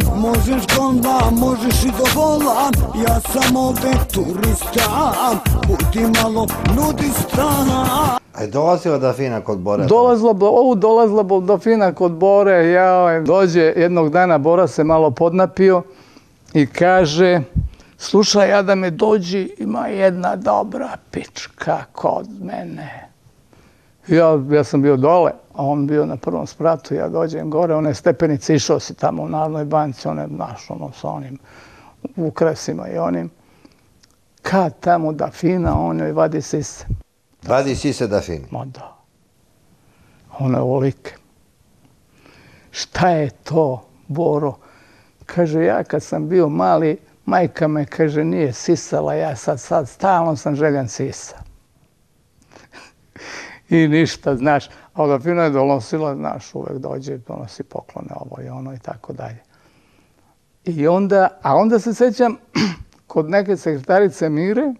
se golan, možeš golan, možeš i do volan Ja sam ovde turista, budi malo nudista A je dolazila da fina kod Bore? Dolazila, ovu dolazila do fina kod Bore, ja, dođe jednog dana, Bora se malo podnapio i kaže, slušaj, ja da me dođi, ima jedna dobra pička kod mene. Ja, ja sam bio dole, a on bio na prvom spratu, ja dođem gore, one stepenice, išao si tamo u Narodnoj banci, one, naš, ono, sa onim ukresima i onim. Kad tamo da fina, on joj vadi sise. Vadi sise da fina? Ma da. Ona je olike. Šta je to, Boro? Kaže, ja kad sam bio mali, majka me, kaže, nije sisala, ja sad, sad, stalno sam željan sisa. I ništa, znaš, a da je donosila, znaš, uvek dođe, donosi poklone ovo i ono i tako dalje. I onda, a onda se sećam, kod neke sekretarice Mire,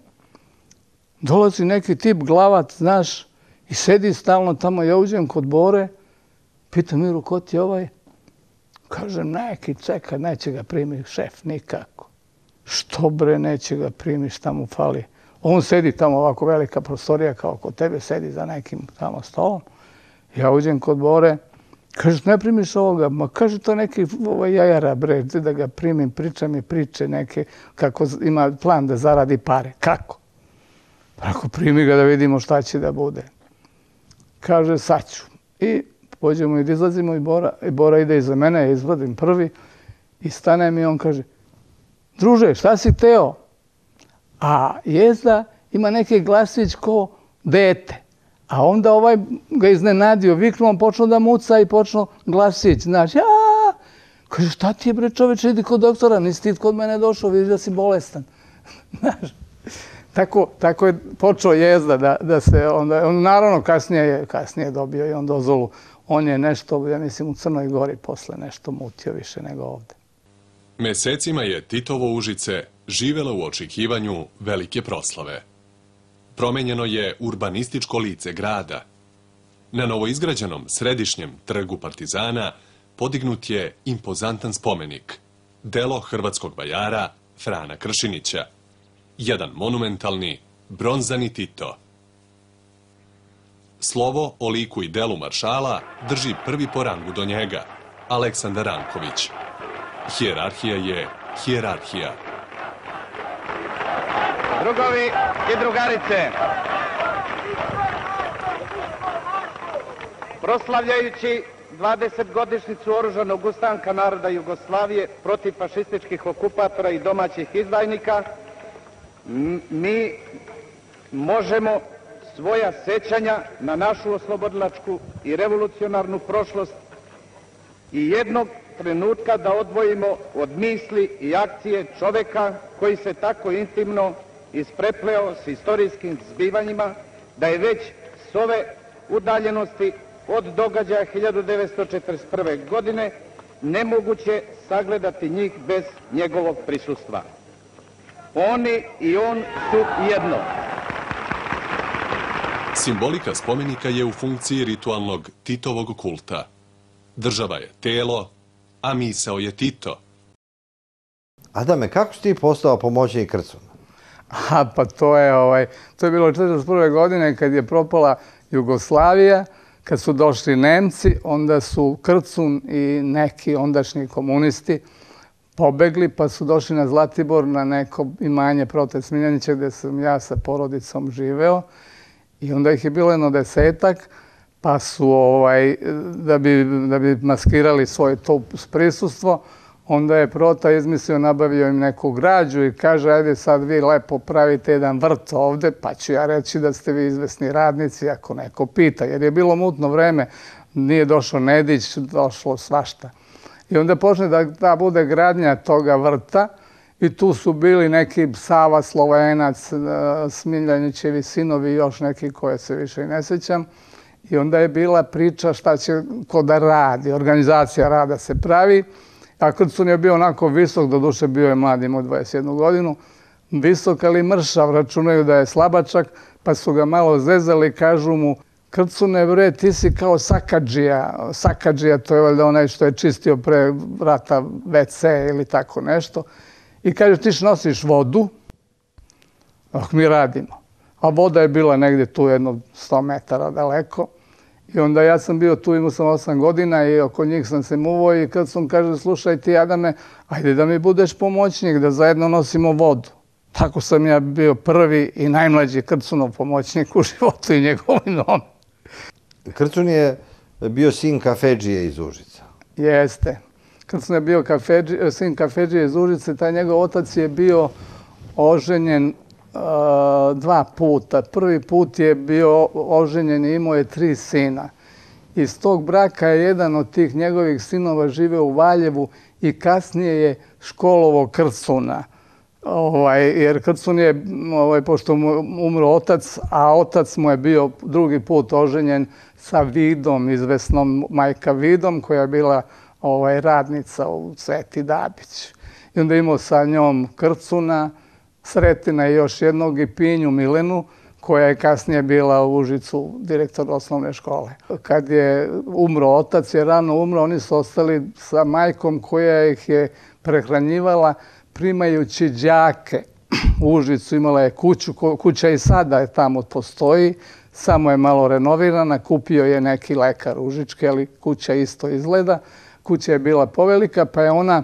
dolazi neki tip glavat, znaš, i sedi stalno tamo, ja uđem kod Bore, pitam Miru, ko ti je ovaj? Kažem, neki čeka, neće ga primi šef, nikako. Što bre, neće ga primi, šta mu fali? On sedi tamo ovako velika prostorija kao kod tebe, sedi za nekim tamo stolom. Ja uđem kod Bore, kaže, ne primiš ovoga? Ma kaže, to neki ovaj jajara, bre, da ga primim, priča mi priče neke, kako ima plan da zaradi pare. Kako? Pa ako primi ga da vidimo šta će da bude. Kaže, sad ću. I pođemo i izlazimo i Bora, i Bora ide iza mene, ja izvadim prvi i stane mi on kaže, druže, šta si teo? A jezda ima neki glasić ko dete. A onda ovaj ga iznenadio, viknuo, on počeo da muca i počeo glasić. Znači, aaa, kaže, šta ti je bre čoveče, idi kod doktora, nisi ti kod mene došao, vidiš da si bolestan. Znaš, tako, tako je počeo jezda da, da se, onda, on naravno kasnije je, kasnije dobio i on dozvolu. On je nešto, ja mislim, u Crnoj Gori posle nešto mutio više nego ovde. Mesecima je Titovo Užice živela u očekivanju velike proslave. Promenjeno je urbanističko lice grada. Na novoizgrađenom središnjem trgu Partizana podignut je impozantan spomenik, delo hrvatskog bajara Frana Kršinića, jedan monumentalni bronzani Tito. Slovo o liku i delu maršala drži prvi po rangu do njega, Aleksandar Ranković. Hijerarhija je hijerarhija. Drugovi i drugarice, proslavljajući 20-godišnicu oružanog ustanka naroda Jugoslavije protiv fašističkih okupatora i domaćih izdajnika, mi možemo svoja sećanja na našu oslobodilačku i revolucionarnu prošlost i jednog trenutka da odvojimo od misli i akcije čoveka koji se tako intimno isprepleo s istorijskim zbivanjima, da je već s ove udaljenosti od događaja 1941. godine nemoguće sagledati njih bez njegovog prisustva. Oni i on su jedno. Simbolika spomenika je u funkciji ritualnog Titovog kulta. Država je telo, a misao je Tito. Adame, kako si ti postao pomoćnik Krcuna? A pa to je, ovaj, to je bilo 1941. godine kad je propala Jugoslavija, kad su došli Nemci, onda su Krcun i neki ondašnji komunisti pobegli, pa su došli na Zlatibor na neko imanje protest Miljanića gde sam ja sa porodicom živeo. I onda ih je bilo jedno desetak, pa su, ovaj, da, bi, da bi maskirali svoje to prisustvo, onda je Prota izmislio, nabavio im neku građu i kaže, ajde sad vi lepo pravite jedan vrt ovde, pa ću ja reći da ste vi izvesni radnici, ako neko pita. Jer je bilo mutno vreme, nije došao Nedić, došlo svašta. I onda počne da, da bude gradnja toga vrta i tu su bili neki Sava Slovenac, e, Smiljanićevi sinovi i još neki koje se više i ne sećam. I onda je bila priča šta će ko da radi, organizacija rada se pravi. A Krcun je bio onako visok, do duše bio je mlad, imao 21 godinu, visok ali mršav, računaju da je slabačak, pa su ga malo zezali, kažu mu, Krcune, bre, ti si kao Sakadžija. Sakadžija, to je valjda onaj što je čistio pre vrata WC ili tako nešto. I kaže, ti nosiš vodu, dok mi radimo. A voda je bila negdje tu jedno 100 metara daleko. I onda ja sam bio tu, imao sam 8 godina i oko njih sam se muvao i kad sam kaže, slušaj ti Adame, ajde da mi budeš pomoćnik, da zajedno nosimo vodu. Tako sam ja bio prvi i najmlađi Krcunov pomoćnik u životu i njegovoj nomi. Krcun je bio sin kafeđije iz Užica. Jeste. Krcun je bio kafeđi, sin kafeđije iz Užice, taj njegov otac je bio oženjen Eh, dva puta. Prvi put je bio oženjen i imao je tri sina. Iz tog braka je jedan od tih njegovih sinova živeo u Valjevu i kasnije je školovo Krcuna. Ovaj, jer Krcun je, ovaj, pošto mu umro otac, a otac mu je bio drugi put oženjen sa Vidom, izvesnom majka Vidom, koja je bila ovaj, radnica u Cveti Dabić. I onda imao sa njom Krcuna, Sretina i još jednog i Pinju Milenu, koja je kasnije bila u Užicu direktor osnovne škole. Kad je umro otac, je rano umro, oni su ostali sa majkom koja ih je prehranjivala primajući džake. U Užicu imala je kuću, kuća i sada je tamo postoji, samo je malo renovirana, kupio je neki lekar Užičke, ali kuća isto izgleda. Kuća je bila povelika, pa je ona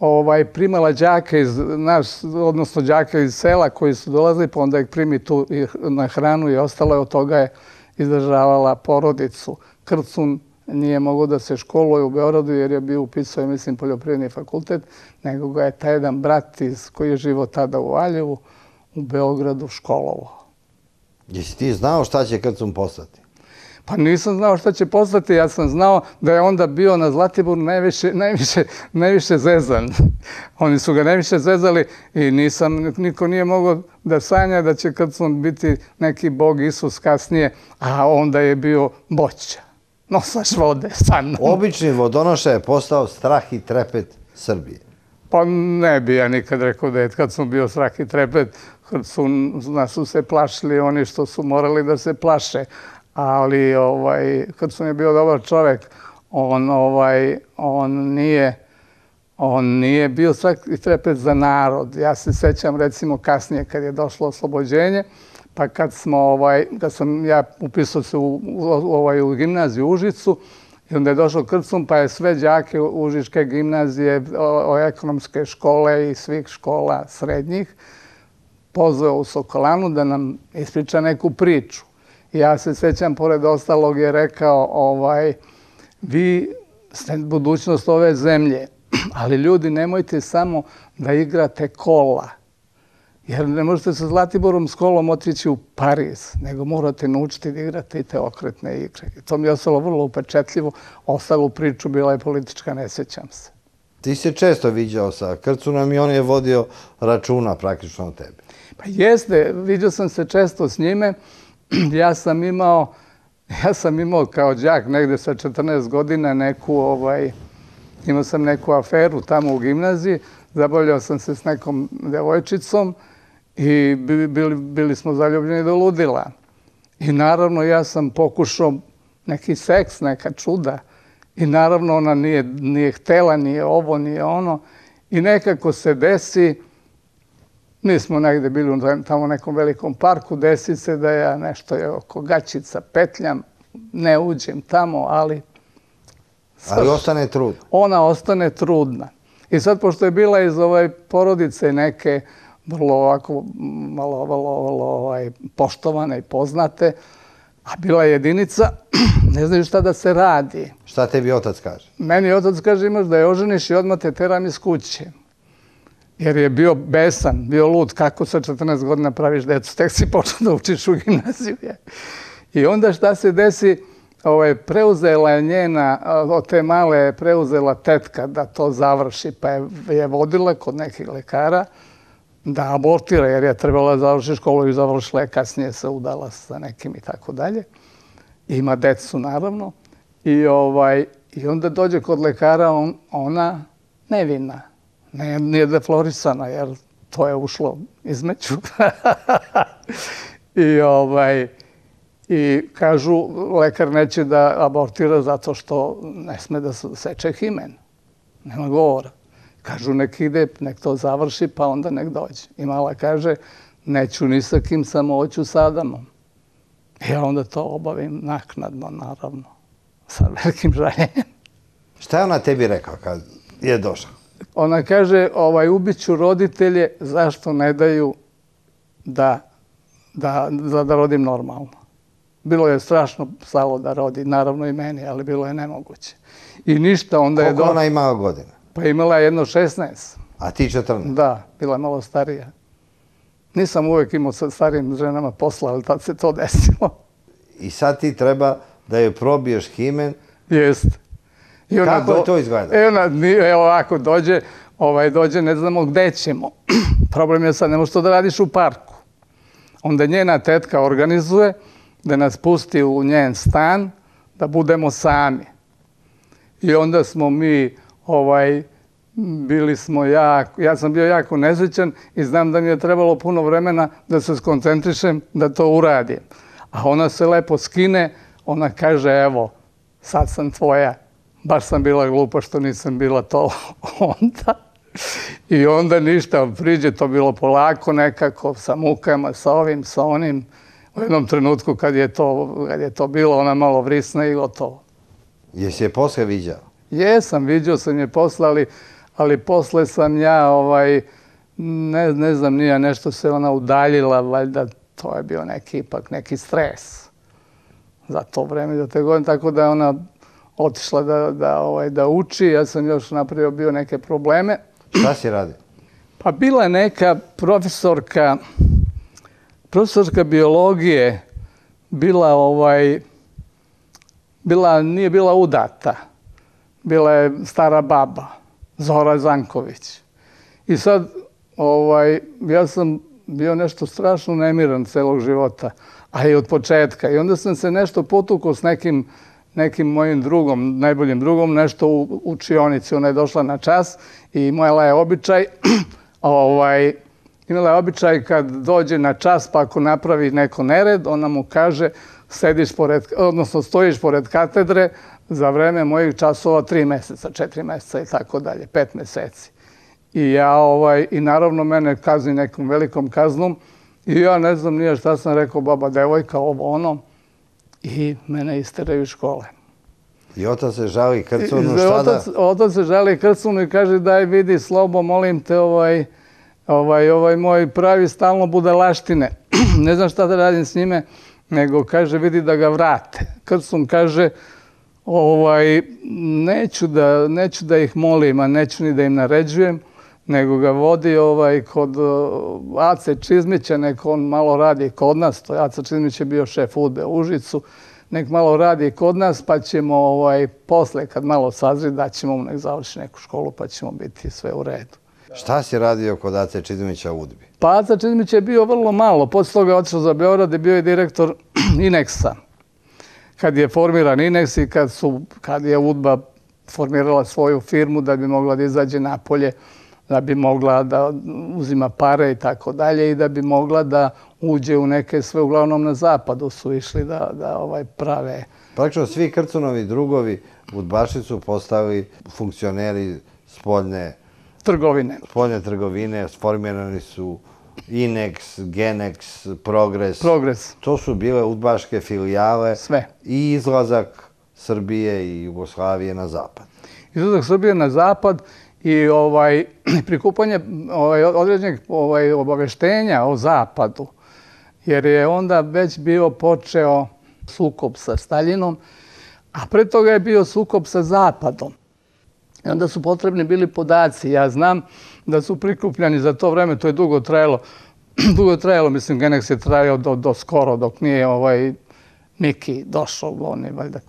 ovaj, primala đaka iz, naš, odnosno đaka iz sela koji su dolazili, pa onda ih primi tu na hranu i ostalo je od toga je izdržavala porodicu. Krcun nije mogao da se školuje u Beoradu jer je bio upisao, mislim, poljoprivredni fakultet, nego ga je taj jedan brat iz koji je živo tada u Valjevu u Beogradu školovo. Jesi ti znao šta će Krcun postati? Pa nisam znao šta će postati, ja sam znao da je onda bio na Zlatiboru najviše, najviše, najviše zezan. Oni su ga najviše zezali i nisam, niko nije mogao da sanja da će kad sam biti neki bog Isus kasnije, a onda je bio boća. Nosaš vode sa mnom. Obični vodonoša je postao strah i trepet Srbije. Pa ne bi ja nikad rekao da je kad sam bio strah i trepet, kad su, nas su se plašili oni što su morali da se plaše ali ovaj kad sam je bio dobar čovjek on ovaj on nije on nije bio svaki trepet za narod. Ja se sećam recimo kasnije kad je došlo oslobođenje pa kad smo ovaj kad sam ja upisao se u, u, ovaj u gimnaziju Užicu i onda je došao krcom pa je sve đake Užičke gimnazije o, o ekonomske škole i svih škola srednjih pozvao u Sokolanu da nam ispriča neku priču ja se sećam, pored ostalog je rekao, ovaj, vi ste budućnost ove zemlje, ali ljudi nemojte samo da igrate kola. Jer ne možete sa Zlatiborom s kolom otići u Pariz, nego morate naučiti da igrate i te okretne igre. I to mi je ostalo vrlo upečetljivo. Ostalu priču bila je politička, ne sećam se. Ti se često viđao sa Krcunom i on je vodio računa praktično o tebi. Pa jeste, vidio sam se često s njime. ja sam imao ja sam imao kao đak negde sa 14 godina neku ovaj imao sam neku aferu tamo u gimnaziji zabavljao sam se s nekom devojčicom i bili, bili smo zaljubljeni do ludila. I naravno ja sam pokušao neki seks neka čuda. I naravno ona nije nije htela nije ovo nije ono. I nekako se desi Mi smo negde bili u tamo nekom velikom parku, desi se da ja nešto je oko gačica petljam, ne uđem tamo, ali... Ali ostane trudna. Ona ostane trudna. I sad, pošto je bila iz ove porodice neke vrlo ovako, malo, malo, malo ovaj, poštovane i poznate, a bila je jedinica, ne znaju šta da se radi. Šta tebi otac kaže? Meni otac kaže imaš da je oženiš i odmah te teram iz kuće jer je bio besan, bio lud, kako sa 14 godina praviš decu, tek si počeo da učiš u gimnaziju. I onda šta se desi, ovaj, preuzela je njena, od te male preuzela tetka da to završi, pa je, je vodila kod nekih lekara da abortira, jer je trebala da završi školu i završila je, kasnije se udala sa nekim i tako dalje. Ima decu, naravno. I, ovaj, I onda dođe kod lekara, on, ona nevina, ne, nije deflorisana, jer to je ušlo između. I, ovaj, I kažu, lekar neće da abortira zato što ne sme da se seče himen. Nema govora. Kažu, nek ide, nek to završi, pa onda nek dođe. I mala kaže, neću ni sa kim, samo hoću s Adamom. I ja onda to obavim naknadno, naravno, sa velikim žaljenjem. Šta je ona tebi rekao kad je došla? Ona kaže, ovaj, ubiću roditelje, zašto ne daju da, da, da, da rodim normalno. Bilo je strašno stalo da rodi, naravno i meni, ali bilo je nemoguće. I ništa, onda je... Koliko ona imala godina? Pa imala je jedno 16. A ti 14? Da, bila je malo starija. Nisam uvek imao sa starijim ženama posla, ali tad se to desilo. I sad ti treba da joj probiješ himen. Jest. I Kako je to izgledalo? E ona, evo ovako, dođe, ovaj, dođe, ne znamo gde ćemo. Problem je sad, ne možeš to da radiš u parku. Onda njena tetka organizuje da nas pusti u njen stan, da budemo sami. I onda smo mi, ovaj, bili smo jako, ja sam bio jako nezvećan i znam da mi je trebalo puno vremena da se skoncentrišem da to uradim. A ona se lepo skine, ona kaže, evo, sad sam tvoja. Baš sam bila glupa što nisam bila to onda. I onda ništa, priđe to bilo polako nekako, sa mukama, sa ovim, sa onim. U jednom trenutku kad je to, kad je to bilo, ona malo vrisna i gotovo. Jesi je posle viđao? Jesam, vidio sam je posle, ali, ali posle sam ja, ovaj, ne, ne znam, nije nešto se ona udaljila, valjda to je bio neki, ipak neki stres za to vreme, za te godine, tako da je ona otišla da, da, ovaj, da uči, ja sam još napravio bio neke probleme. Šta si radio? Pa bila je neka profesorka, profesorka biologije, bila ovaj, bila, nije bila udata, bila je stara baba, Zora Zanković. I sad, ovaj, ja sam bio nešto strašno nemiran celog života, a i od početka. I onda sam se nešto potukao s nekim, nekim mojim drugom, najboljim drugom, nešto u učionici. Ona je došla na čas i imala je običaj, ovaj, imala je običaj kad dođe na čas, pa ako napravi neko nered, ona mu kaže, sediš pored, odnosno stojiš pored katedre za vreme mojih časova tri meseca, četiri meseca i tako dalje, pet meseci. I ja, ovaj, i naravno mene kazni nekom velikom kaznom i ja ne znam nije šta sam rekao, baba, devojka, ovo ono, i mene isteraju iz škole. I otac se žali krcunu, šta da... otac, otac se žali krcunu i kaže daj vidi slobo, molim te, ovaj, ovaj, ovaj moj pravi stalno budalaštine. ne znam šta da radim s njime, nego kaže vidi da ga vrate. Krcun kaže ovaj, neću, da, neću da ih molim, a neću ni da im naređujem, nego ga vodi ovaj kod uh, Ace Čizmića, nek on malo radi kod nas, to je Aca Čizmić je bio šef udbe u Užicu, nek malo radi kod nas, pa ćemo ovaj, posle, kad malo sazri, da ćemo mu nek završi neku školu, pa ćemo biti sve u redu. Šta si radio kod Ace Čizmića u Udbi? Pa Aca Čizmić je bio vrlo malo, posle toga je otišao za Beograd i bio je direktor Inexa. Kad je formiran Inex i kad, su, kad je Udba formirala svoju firmu da bi mogla da izađe napolje, da bi mogla da uzima pare i tako dalje i da bi mogla da uđe u neke sve, uglavnom na zapadu su išli da, da ovaj prave. Praktično svi krcunovi drugovi Udbaši su postali funkcioneri spoljne, trgovine. spoljne trgovine, sformirani su Inex, Genex, Progres. Progres. To su bile udbaške filijale Sve. i izlazak Srbije i Jugoslavije na zapad. Izlazak Srbije na zapad i ovaj prikupanje ovaj određenih ovaj obaveštenja o zapadu. Jer je onda već bio počeo sukob sa Staljinom, a pre toga je bio sukob sa zapadom. I onda su potrebni bili podaci. Ja znam da su prikupljani za to vreme, to je dugo trajalo, dugo trajalo, mislim, Genex je trajao do, do skoro, dok nije ovaj Miki došao, on je valjda,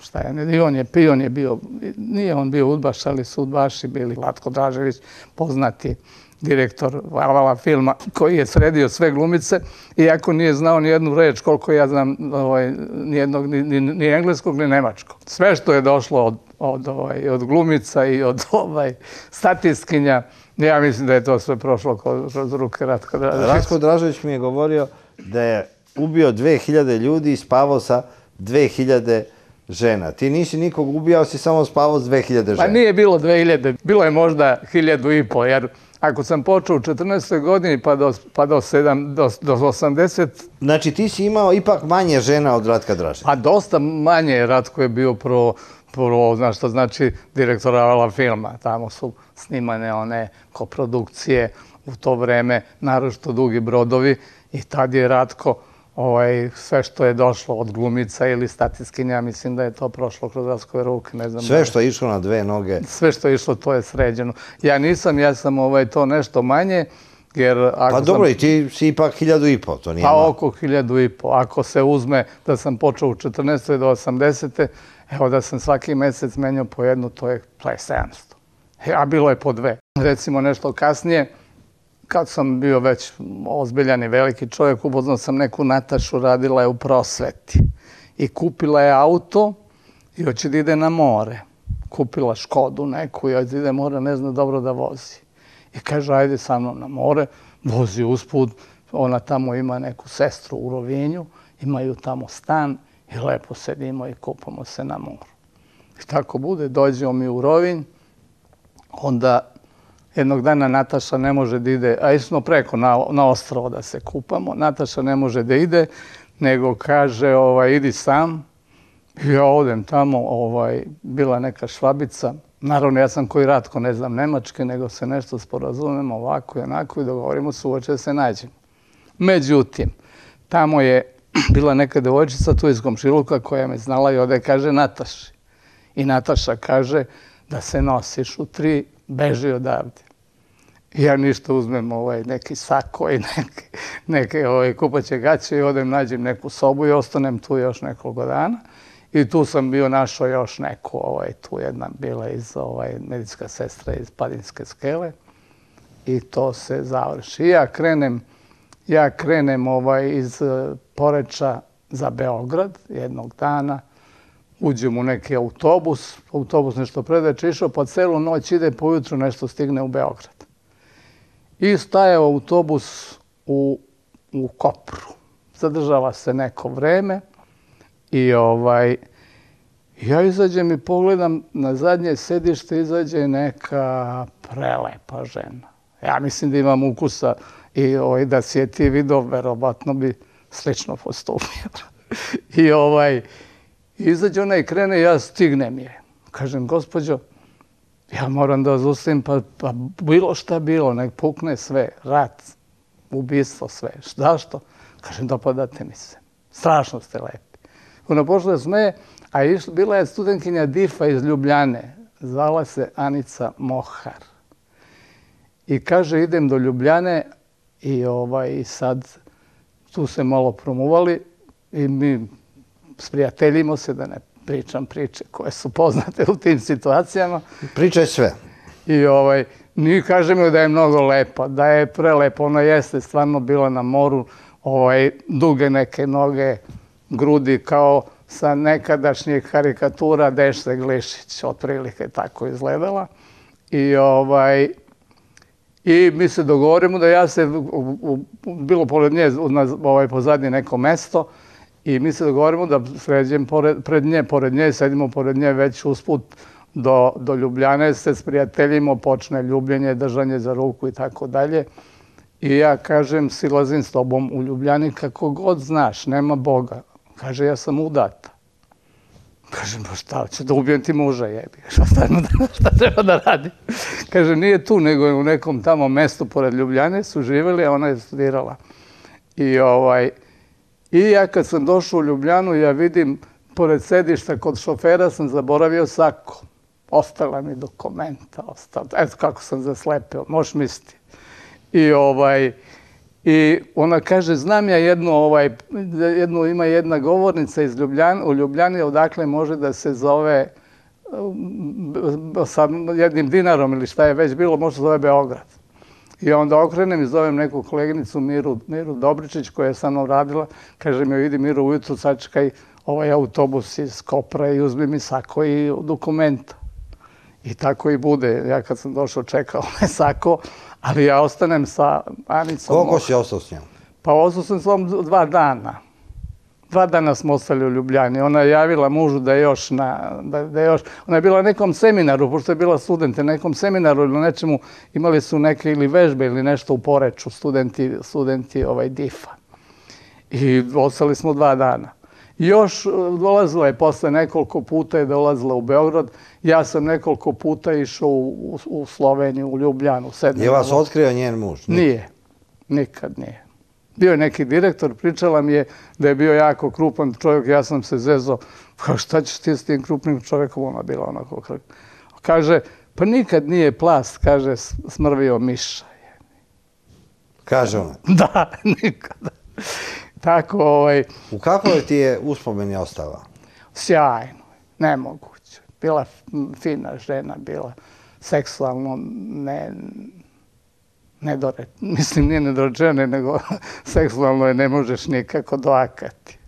šta je, ne, i on je, pion je bio, nije on bio udbaš, ali su udbaši bili. Vlatko Dražević, poznati direktor Valala filma, koji je sredio sve glumice, iako nije znao ni jednu reč, koliko ja znam, ovaj, ni, jednog, ni, ni, ni engleskog, ni nemačkog. Sve što je došlo od, od, ovaj, od glumica i od ovaj, statiskinja, ja mislim da je to sve prošlo kroz ruke Ratko Dražević. Ratko Dražević mi je govorio da je ubio 2000 ljudi i spavao sa 2000 žena. Ti nisi nikog ubijao, si samo spavao s 2000 žena. Pa nije bilo 2000, bilo je možda 1000 i po, jer ako sam počeo u 14. godini pa do, pa do, 7, do, do 80, Znači ti si imao ipak manje žena od Ratka Draže. pa dosta manje je Ratko je bio prvo, prvo, znaš što znači, direktoravala filma. Tamo su snimane one koprodukcije u to vreme, naročito dugi brodovi i tad je Ratko ovaj, sve što je došlo od glumica ili statiskinja, mislim da je to prošlo kroz Ratkove ruke, ne znam. Sve što je išlo na dve noge. sve što je išlo, to je sređeno. Ja nisam, ja sam ovaj, to nešto manje, jer ako Pa dobro, sam, i ti si ipak hiljadu i po, to nije pa oko hiljadu i po. Ako se uzme da sam počeo u 14. do 80. Evo da sam svaki mesec menjao po jednu, to je, to je 700. E, A bilo je po dve. Recimo nešto kasnije, kad sam bio već ozbiljan i veliki čovjek, upoznao sam neku Natašu, radila je u prosveti. I kupila je auto i hoće da ide na more. Kupila Škodu neku i hoće da ide more, ne zna dobro da vozi. I kaže, ajde sa mnom na more, vozi usput, ona tamo ima neku sestru u Rovinju, imaju tamo stan i lepo sedimo i kupamo se na moru. I tako bude, dođemo mi u Rovinj, onda jednog dana Nataša ne može da ide, a smo preko na, na ostrovo da se kupamo, Nataša ne može da ide, nego kaže, ovaj, idi sam, ja odem tamo, ovaj, bila neka švabica, naravno ja sam koji ratko ne znam nemačke, nego se nešto sporazumemo ovako i onako i dogovorimo se uoče da se nađemo. Međutim, tamo je bila neka devojčica tu iz komšiluka koja me znala i ode kaže Nataši. I Nataša kaže da se nosiš u tri, beži odavde. I ja ništa uzmem ovaj, neki sako i neke, neke ovaj, kupaće gaće i odem nađem neku sobu i ostanem tu još nekoliko dana. I tu sam bio našao još neku, ovaj, tu jedna bila iz ovaj, medicinska sestra iz Padinske skele. I to se završi. I ja krenem, ja krenem ovaj, iz eh, Poreča za Beograd jednog dana. Uđem u neki autobus, autobus nešto predače išao, pa celu noć ide, pojutru nešto stigne u Beograd. I staje autobus u, u Kopru. Zadržava se neko vreme i ovaj, ja izađem i pogledam na zadnje sedište, izađe neka prelepa žena. Ja mislim da imam ukusa i ovaj, da si je ti vidio, verovatno bi slično postupio. I ovaj, izađe ona i krene, ja stignem je. Kažem, gospođo, ja moram da vas ustavim, pa, pa bilo šta bilo, nek pukne sve, rat, ubistvo, sve. Šta što? Kažem, dopadate mi se. Strašno ste lepi. Ona pošla da smeje, a išla, bila je studentkinja Difa iz Ljubljane. Zvala se Anica Mohar. I kaže, idem do Ljubljane i ovaj, i sad tu se malo promuvali i mi sprijateljimo se, da ne pričam priče koje su poznate u tim situacijama. Pričaj sve. I ovaj, ni kaže mi da je mnogo lepa, da je prelepa. Ona jeste stvarno bila na moru, ovaj, duge neke noge, grudi kao sa nekadašnjih karikatura Dešte Glišić, otprilike tako izgledala. I ovaj, I mi se dogovorimo da ja se, bilo pored nje, na, ovaj, pozadnje neko mesto, i mi se dogovorimo da sređem pored, pred nje, pored nje, sedimo pored nje već usput do, do Ljubljane, se s prijateljima, počne ljubljenje, držanje za ruku i tako dalje. I ja kažem, silazim s tobom u Ljubljani kako god znaš, nema Boga. Kaže, ja sam udata. Kažem, pa šta, ću da ubijem ti muža, jebi. Šta, stavimo šta treba da radi? Kaže, nije tu, nego je u nekom tamo mestu pored Ljubljane su živjeli, a ona je studirala. I, ovaj, I ja kad sam došao u Ljubljanu, ja vidim, pored sedišta kod šofera sam zaboravio sako. Ostala mi dokumenta, ostala. Eto kako sam zaslepio, možeš misliti. I ovaj, I ona kaže, znam ja jednu, ovaj, jednu, ima jedna govornica iz Ljubljan, u Ljubljani odakle može da se zove um, sa jednim dinarom ili šta je već bilo, može se zove Beograd. I onda okrenem i zovem neku koleginicu Miru, Miru Dobričić koja je sa mnom radila. Kaže mi, idi Miru ujutru, sačekaj ovaj autobus iz Kopra i uzmi mi sako i dokumenta. I tako i bude. Ja kad sam došao čekao me sako, ali ja ostanem sa Anicom. Koliko si ostao s njom? Pa ostao sam svom dva dana. Dva dana smo ostali u Ljubljani. Ona je javila mužu da je još na, da, da je još, ona je bila na nekom seminaru, pošto je bila student, na nekom seminaru ili nečemu, imali su neke ili vežbe ili nešto u Poreču, studenti, studenti ovaj DIFA. I ostali smo dva dana. Još e, dolazila je posle nekoliko puta je dolazila u Beograd. Ja sam nekoliko puta išao u, u, u Sloveniju, u Ljubljanu. Je vas otkrio njen muž? Nije. Nikad nije. Bio je neki direktor, pričala mi je da je bio jako krupan čovjek, ja sam se zezo, kao šta ćeš ti s tim krupnim čovjekom, ona bila onako krk. Kaže, pa nikad nije plast, kaže, smrvio miša. Kaže ona. Da, nikada. Tako, ovaj, U kakvoj ti je uspomeni ostala? sjajno, nemoguće. Bila fina žena, bila seksualno ne, nedore, mislim nije nedorečene, nego seksualno je ne možeš nikako doakati.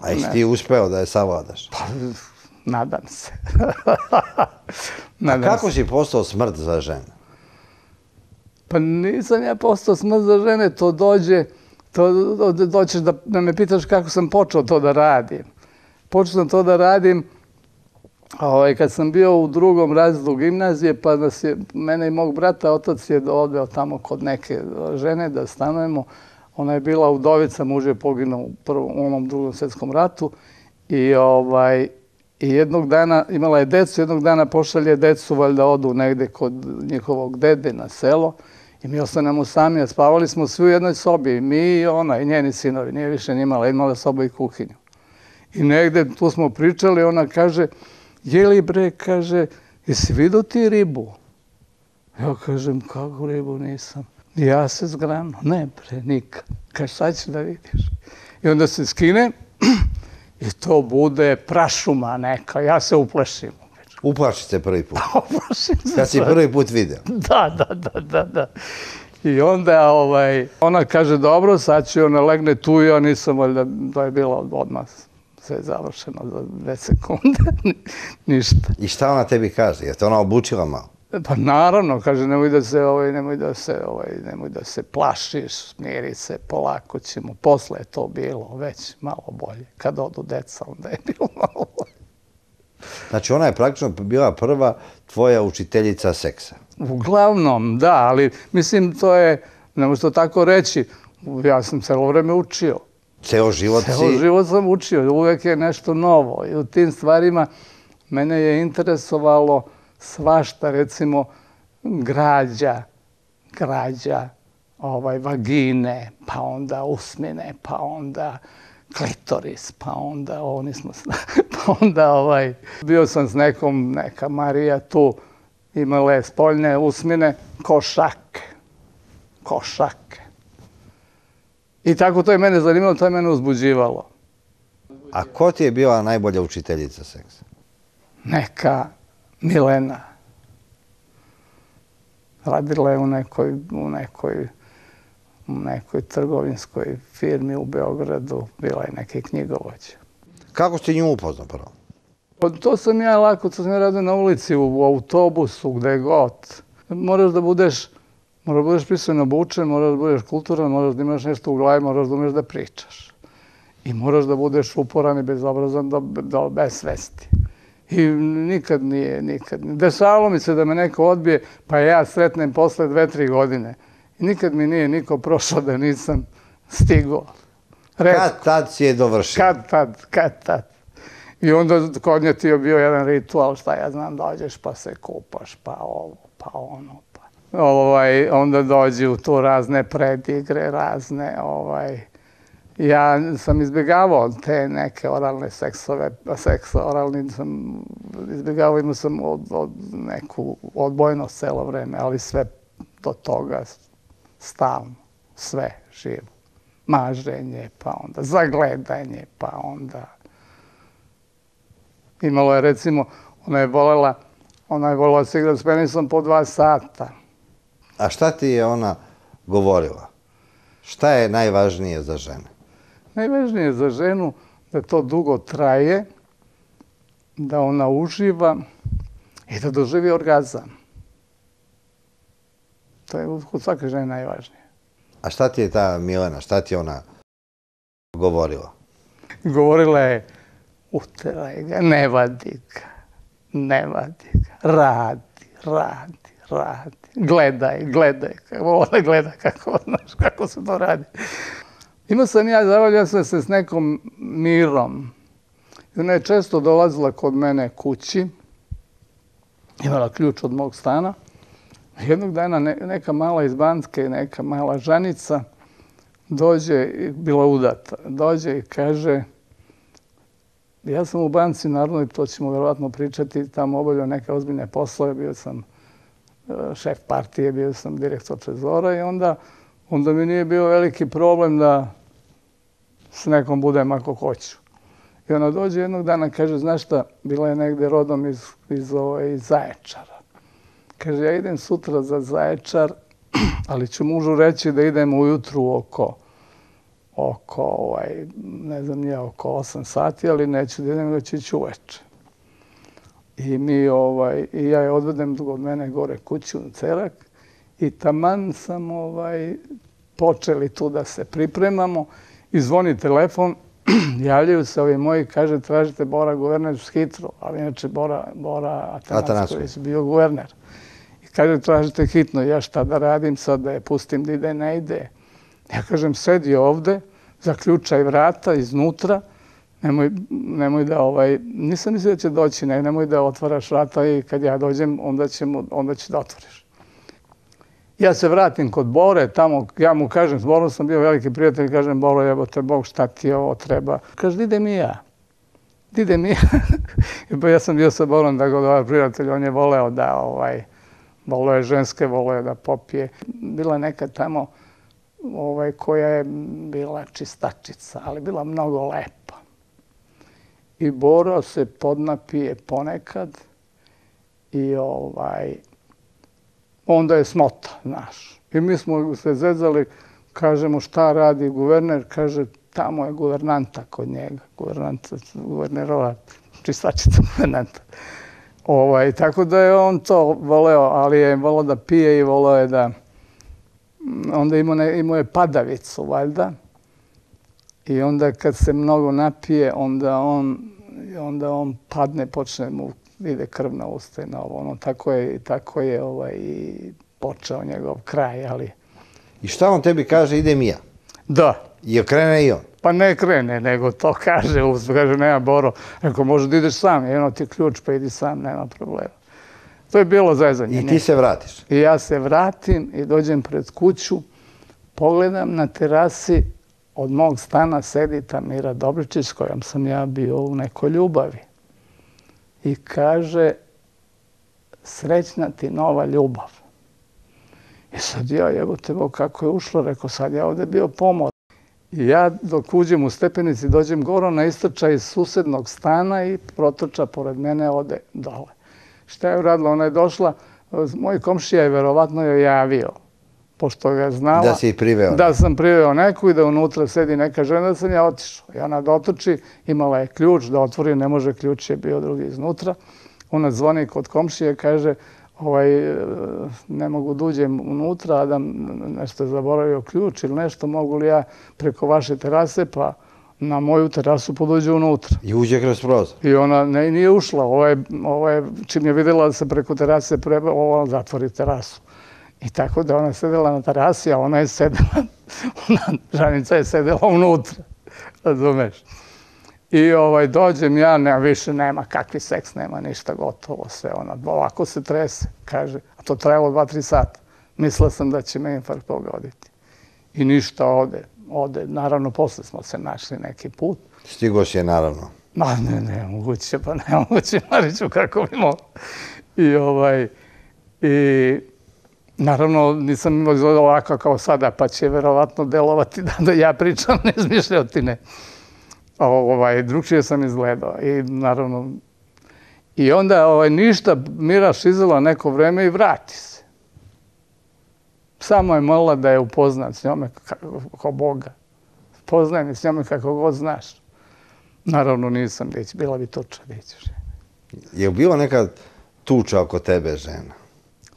A jesi ti uspeo da je savladaš? Pa, nadam se. A nadam kako se. si postao smrt za žene? Pa nisam ja postao smrt za žene, to dođe, to do- do- doćeš da, da me pitaš kako sam počeo to da radim. Počeo sam to da radim ovaj, kad sam bio u drugom razredu gimnazije, pa nas je, mene i mog brata, otac je odveo tamo kod neke žene da stanujemo. Ona je bila udovica, muž je poginuo u, prvom, u onom drugom svjetskom ratu i ovaj, I jednog dana, imala je decu, jednog dana pošalje decu, valjda odu negde kod njihovog dede na selo i mi ostanemo sami, a spavali smo svi u jednoj sobi, mi i ona, i njeni sinovi, nije više nimala, imala sobu i kuhinju. I negde tu smo pričali, ona kaže, je li bre, kaže, jesi vidio ti ribu? Ja kažem, kako ribu nisam? Ja se zgrano, ne bre, nikad. Kaže, sad ću da vidiš. I onda se skine i to bude prašuma neka, ja se uplašim. Uplaši se prvi put. Uplašim se. Kad si prvi put video. Da, da, da, da, da. I onda ovaj, ona kaže, dobro, sad će ona legne tu i ja nisam, valjda, to je bilo odmah sve završeno za dve sekunde, Ni- ništa. I šta ona tebi kaže? Je te ona obučila malo? Pa naravno, kaže, nemoj da se, ovaj, nemoj da se, ovaj, nemoj da se plašiš, smiri se, polako ćemo. Posle je to bilo već malo bolje. Kad odu deca, onda je bilo malo bolje. Znači ona je praktično bila prva tvoja učiteljica seksa. Uglavnom, da, ali mislim, to je, ne možeš to tako reći, ja sam celo vreme učio. Ceo život si... život sam učio, uvek je nešto novo. I u tim stvarima mene je interesovalo svašta, recimo, građa, građa, ovaj, vagine, pa onda usmine, pa onda klitoris, pa onda oni smo, pa onda ovaj, bio sam s nekom, neka Marija tu, imala je spoljne usmine, košake, košake. I tako to je mene zanimalo, to je mene uzbuđivalo. A ko ti je bila najbolja učiteljica seksa? Neka Milena. Radila je u nekoj, u nekoj, u nekoj trgovinskoj firmi u Beogradu. Bila je neki knjigovođa. Kako si nju upoznao prvo? Pa to sam ja lako, to sam ja radio na ulici, u, u autobusu, gde god. Moraš da budeš, moraš da budeš pristojno obučen, moraš da budeš kulturan, moraš da imaš nešto u glavi, moraš da umeš da pričaš. I moraš da budeš uporan i bezobrazan do, do bez svesti. I nikad nije, nikad nije. Dešavalo mi se da me neko odbije, pa ja sretnem posle dve, tri godine. I nikad mi nije niko prošao da nisam stigao. Retko. Kad tad si je dovršio? Kad tad, kad tad. I onda kod nje ti je bio jedan ritual, šta ja znam, dođeš pa se kupaš, pa ovo, pa ono. Ovaj, onda dođu u tu razne predigre, razne, ovaj... Ja sam izbjegavao te neke oralne seksove, pa seks oralni sam izbjegavao, imao sam od, od neku odbojnost celo vreme, ali sve do toga stalno, sve živo. Maženje, pa onda zagledanje, pa onda... Imalo je recimo, ona je volela, ona je volela da se igra s penisom po dva sata. A šta ti je ona govorila? Šta je najvažnije za žene? Najvažnije je za ženu da to dugo traje, da ona uživa i da doživi orgazam. To je kod svake žene najvažnije. A šta ti je ta Milena, šta ti je ona govorila? Govorila je, uteraj ga, ne vadi ga, ne vadi ga, radi, radi, radi, gledaj, gledaj, kako ona gleda kako, znaš, kako se to radi. Imao sam ja, zavljao sam se s nekom mirom. Ona je često dolazila kod mene kući, imala ključ od mog stana. Jednog dana neka mala iz Banske, neka mala žanica, dođe, bila udata, dođe i kaže, ja sam u banci, naravno, i to ćemo verovatno pričati, tamo obavljao neke ozbiljne poslove, bio sam šef partije, bio sam direktor trezora i onda, onda mi nije bio veliki problem da s nekom budem ako hoću. I ona dođe jednog dana, kaže, znaš šta, bila je negde rodom iz, iz, ove, iz Zaječara. Kaže, ja idem sutra za Zaječar, ali ću mužu reći da idem ujutru oko, oko ovaj, ne znam nije, oko 8 sati, ali neću da idem, da ću ići uveče. I mi, ovaj, i ja je odvedem od mene gore kuću na cerak i taman sam ovaj, počeli tu da se pripremamo i zvoni telefon javljaju se ovi moji, kaže, tražite Bora guverner hitro, ali inače Bora, Bora Atanacković bio guverner. I kaže, tražite hitno, ja šta da radim sad, da je pustim da ide, ne ide. Ja kažem, sedi ovde, zaključaj vrata iznutra, nemoj, nemoj da, ovaj, nisam mislio da će doći, ne, nemoj da otvaraš vrata i kad ja dođem, onda, ćemo, onda će da otvoriš. Ja se vratim kod Bore, tamo ja mu kažem, s Borom sam bio veliki prijatelj, kažem, Boro, jebote, Bog, šta ti ovo treba? Kaže, ide mi ja. Ide mi ja. pa ja sam bio sa Borom, da ga ovaj prijatelj, on je voleo da, ovaj, voleo je ženske, voleo je da popije. Bila neka tamo ovaj, koja je bila čistačica, ali bila mnogo lepa. I Boro se podnapije ponekad i ovaj, onda je smota naš. I mi smo se zezali, kažemo šta radi guverner, kaže tamo je guvernanta kod njega, guvernanta, guvernerova, čistačica guvernanta. Ovaj, tako da je on to voleo, ali je voleo da pije i voleo je da... Onda imao, ne, imao je padavicu, valjda. I onda kad se mnogo napije, onda on, onda on padne, počne mu ide krv na usta i na ovo. Ono, tako je, tako je ovaj, i počeo njegov kraj, ali... I šta on tebi kaže, ide mi ja? Da. I krene i on? Pa ne krene, nego to kaže, kaže, nema Boro, ako može da ideš sam, jedno ti ključ, pa idi sam, nema problema. To je bilo zezanje. I ti se vratiš? I ja se vratim i dođem pred kuću, pogledam na terasi, od mog stana sedi Tamira Dobričić, kojom sam ja bio u nekoj ljubavi i kaže srećna ti nova ljubav. I sad ja, evo te kako je ušlo, rekao sad ja ovde bio pomor. I ja dok uđem u stepenici, dođem goro na istrča iz susednog stana i protrča pored mene, ode dole. Šta je uradila? Ona je došla, moj komšija je verovatno joj javio, pošto ga znala. Da si priveo. Da sam priveo neku i da unutra sedi neka žena, da sam ja otišao. I ona dotoči, imala je ključ da otvori, ne može, ključ je bio drugi iznutra. Ona zvoni kod komšije, kaže, ovaj, ne mogu da uđem unutra, da nešto je zaboravio ključ ili nešto, mogu li ja preko vaše terase, pa na moju terasu poduđe unutra. I uđe kroz prozor. I ona ne, nije ušla, ovo je, ovo je, čim je vidjela da se preko terase preba, ovo zatvori terasu. I tako da ona sedela na terasi, a ona je sedela, ona žanica je sedela unutra, razumeš. I ovaj, dođem ja, ne, više nema kakvi seks, nema ništa gotovo, sve ona, ovako se trese, kaže, a to trajalo dva, tri sata. Mislila sam da će me infarkt pogoditi. I ništa ode, ode, naravno, posle smo se našli neki put. Stigo si je, naravno. Ma ne, ne, moguće, pa ne, moguće, Mariću, kako bi mogla. I ovaj, i Naravno, nisam imao izgleda ovako kao sada, pa će verovatno delovati da, da ja pričam, nezmišljotine. Ovaj, drugčije sam izgledao. I naravno, i onda ovaj, ništa, Mira šizela neko vreme i vrati se. Samo je molila da je upoznat s njome kao Boga. Poznaj me s njome kako god znaš. Naravno, nisam, već, bila bi tuča, vidiš. Je li bilo neka tuča oko tebe, žena?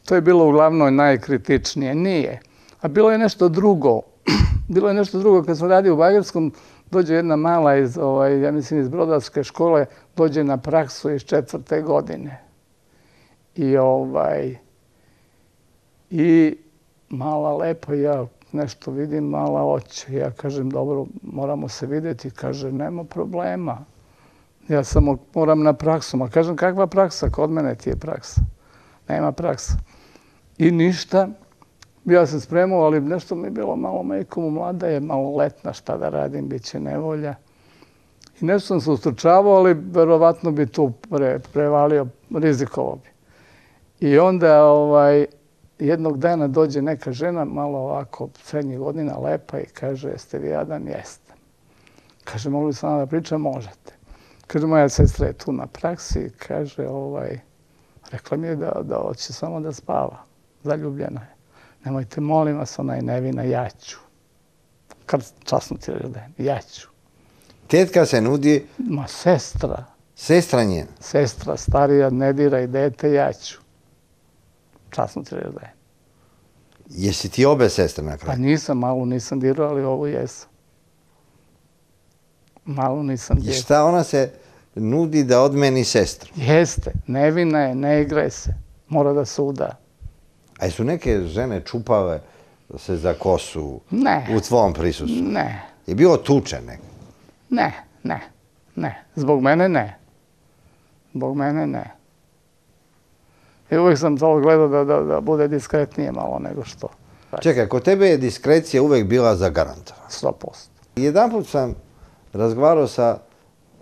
To je bilo uglavnom najkritičnije. Nije. A bilo je nešto drugo. bilo je nešto drugo kad sam radio u Bagerskom, dođe jedna mala iz, ovaj, ja mislim, iz Brodarske škole, dođe na praksu iz četvrte godine. I ovaj, i mala lepa, ja nešto vidim, mala oće. Ja kažem, dobro, moramo se vidjeti. Kaže, nema problema. Ja samo moram na praksu. Ma kažem, kakva praksa? Kod mene ti je praksa. Nema praksa. I ništa. Ja sam spremao, ali nešto mi je bilo malo majkom, mlada je, malo letna, šta da radim, bit će nevolja. I nešto sam se ustručavao, ali verovatno bi tu pre, prevalio, rizikovao bi. I onda ovaj, jednog dana dođe neka žena, malo ovako srednjih godina, lepa i kaže, jeste vi jadan? Jeste. Kaže, mogu li sam da pričam? Možete. Kaže, moja sestra je tu na praksi, kaže, ovaj, rekla mi je da, da hoće samo da spava. Zaljubljena je. Nemojte, molim vas, ona je nevina, ja ću. Kad časno ti reći, ja ću. Tetka se nudi, Ma sestra, sestra njena. sestra starija, ne diraj dete, ja ću. Časno ti reći, Jesi ti obe sestre na Pa kraju? nisam, malo nisam dirao, ali ovo jesam. Malo nisam I dirao. šta ona se nudi da odmeni sestru? Jeste, nevina je, ne igre se. Mora da se uda. A su neke žene čupale se za kosu Ne. u tvom prisustvu? Ne, Je bilo tuče neka? ne, ne, ne. Zbog mene ne. Zbog mene ne. I uvijek sam to gledao da, da, da bude diskretnije malo nego što. Čekaj, kod tebe je diskrecija uvek bila zagarantovana. 100%. Jedan put sam razgovarao sa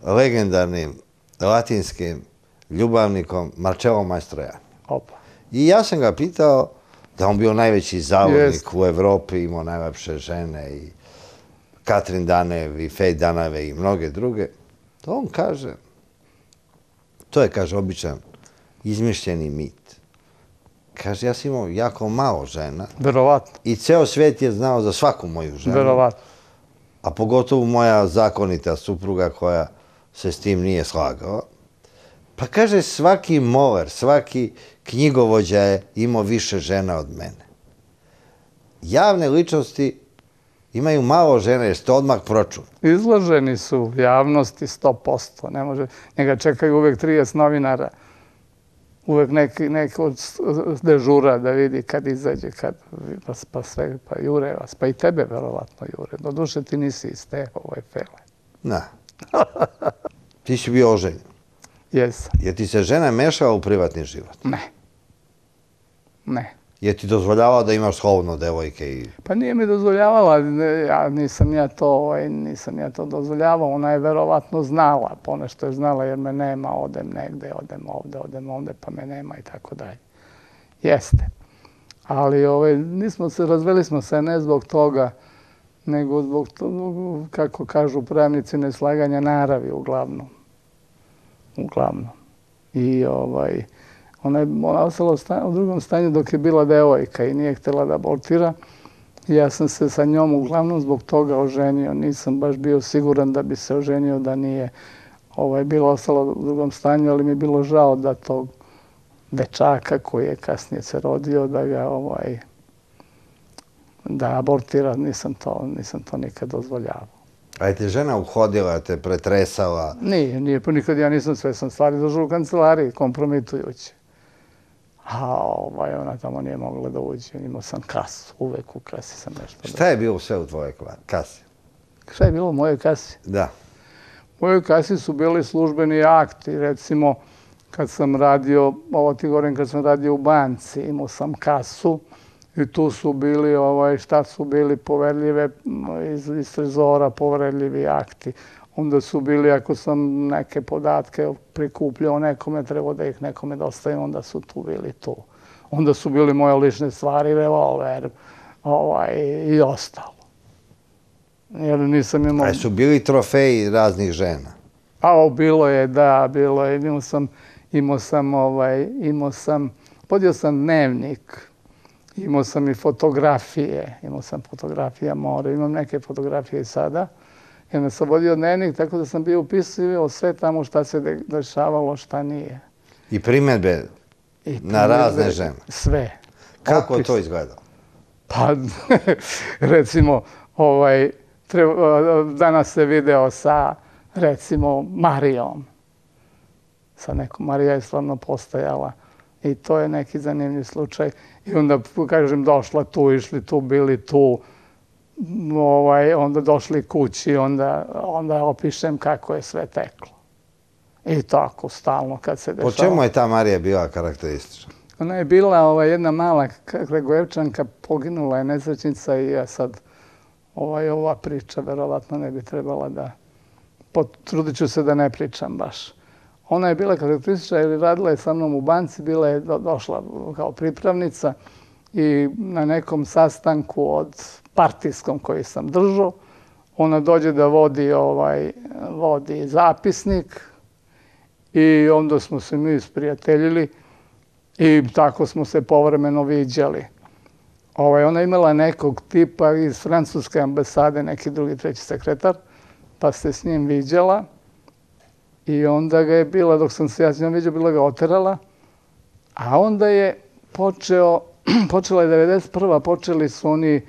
legendarnim latinskim ljubavnikom Marcello Mastrojani. Opa. I ja sam ga pitao da on bio najveći zavodnik u Evropi, imao najlepše žene i Katrin Danev i Fej Danave i mnoge druge. To on kaže, to je, kaže, običan izmišljeni mit. Kaže, ja sam imao jako malo žena Verovatno, i ceo svet je znao za svaku moju ženu. verovatno. a pogotovo moja zakonita supruga koja se s tim nije slagala. Pa kaže, svaki moler, svaki knjigovođa je imao više žena od mene. Javne ličnosti imaju malo žene, jer ste odmah pročuli. Izloženi su javnosti 100%. Ne može, njega čekaju uvek 30 novinara. Uvek neki, neki od dežura da vidi kad izađe, kad, pa, pa sve, pa jure vas, pa i tebe verovatno jure. Doduše ti nisi iz te ovaj fele. Na. Ti si bio oženjen. Jesam. Je ti se žena mešala u privatni život? Ne. Ne. Je ti dozvoljavao da imaš slovno devojke i... Pa nije mi dozvoljavala, ja nisam ja to, ovaj, nisam ja to dozvoljavao, ona je verovatno znala, ponešto je znala jer me nema, odem negde, odem ovde, odem ovde, pa me nema i tako dalje. Jeste. Ali ovaj, nismo se, razveli smo se ne zbog toga, nego zbog, to, kako kažu pravnici, neslaganja naravi uglavnom. Uglavnom. I ovaj, ona je ona ostala u, drugom stanju dok je bila devojka i nije htjela da abortira. Ja sam se sa njom uglavnom zbog toga oženio. Nisam baš bio siguran da bi se oženio da nije ovaj, bilo ostalo u drugom stanju, ali mi je bilo žao da tog dečaka koji je kasnije se rodio, da ga ovaj, da abortira, nisam to, nisam to nikad dozvoljavao. A je te žena uhodila, te pretresala? Nije, nije, pa nikad ja nisam sve sam stvari došao u kancelariji, kompromitujući. A ovaj, ona tamo nije mogla da uđe, imao sam kasu, uvek u kasi sam nešto. Šta je bilo sve u tvojoj kasi? Šta je bilo u mojoj kasi? Da. U mojoj kasi su bili službeni akti, recimo kad sam radio, ovo ti govorim kad sam radio u banci, imao sam kasu i tu su bili, ovaj, šta su bili poverljive iz, iz trezora, poverljivi akti. Onda su bili, ako sam neke podatke prikupljao nekome, trebao da ih nekome dostavim, onda su tu bili tu. Onda su bili moje lične stvari, revolver ovaj, i ostalo. Jer nisam imao... A su bili trofeji raznih žena? A bilo je, da, bilo je. Imao sam, imao sam, ovaj, imao sam, podio sam dnevnik, imao sam i fotografije, imao sam fotografija mora, imam neke fotografije i sada. Onda sam vodio dnevnik, tako da sam bio upisivao sve tamo šta se de- dešavalo, šta nije. I primjedbe I Na razne žene? Sve. Kako Opis. to izgledalo? Pa, recimo, ovaj, treba, danas se video sa, recimo, Marijom. Sa nekom, Marija je stvarno postajala. I to je neki zanimljiv slučaj. I onda, kažem, došla tu, išli tu, bili tu, ovaj, onda došli kući, onda, onda opišem kako je sve teklo. I tako, stalno, kad se dešava. Po čemu je ta Marija bila karakteristična? Ona je bila ovaj, jedna mala Gregojevčanka, poginula je nesrećnica i ja sad ovaj, ova priča verovatno ne bi trebala da... Potrudit ću se da ne pričam baš. Ona je bila karakteristična jer radila je sa mnom u banci, bila je došla kao pripravnica i na nekom sastanku od partijskom koji sam držao, ona dođe da vodi, ovaj, vodi zapisnik i onda smo se mi isprijateljili i tako smo se povremeno viđali. Ovaj, ona imala nekog tipa iz francuske ambasade, neki drugi treći sekretar, pa se s njim viđala i onda ga je bila, dok sam se ja s njom viđao, bila ga oterala, a onda je počeo, počela je 91. počeli su oni,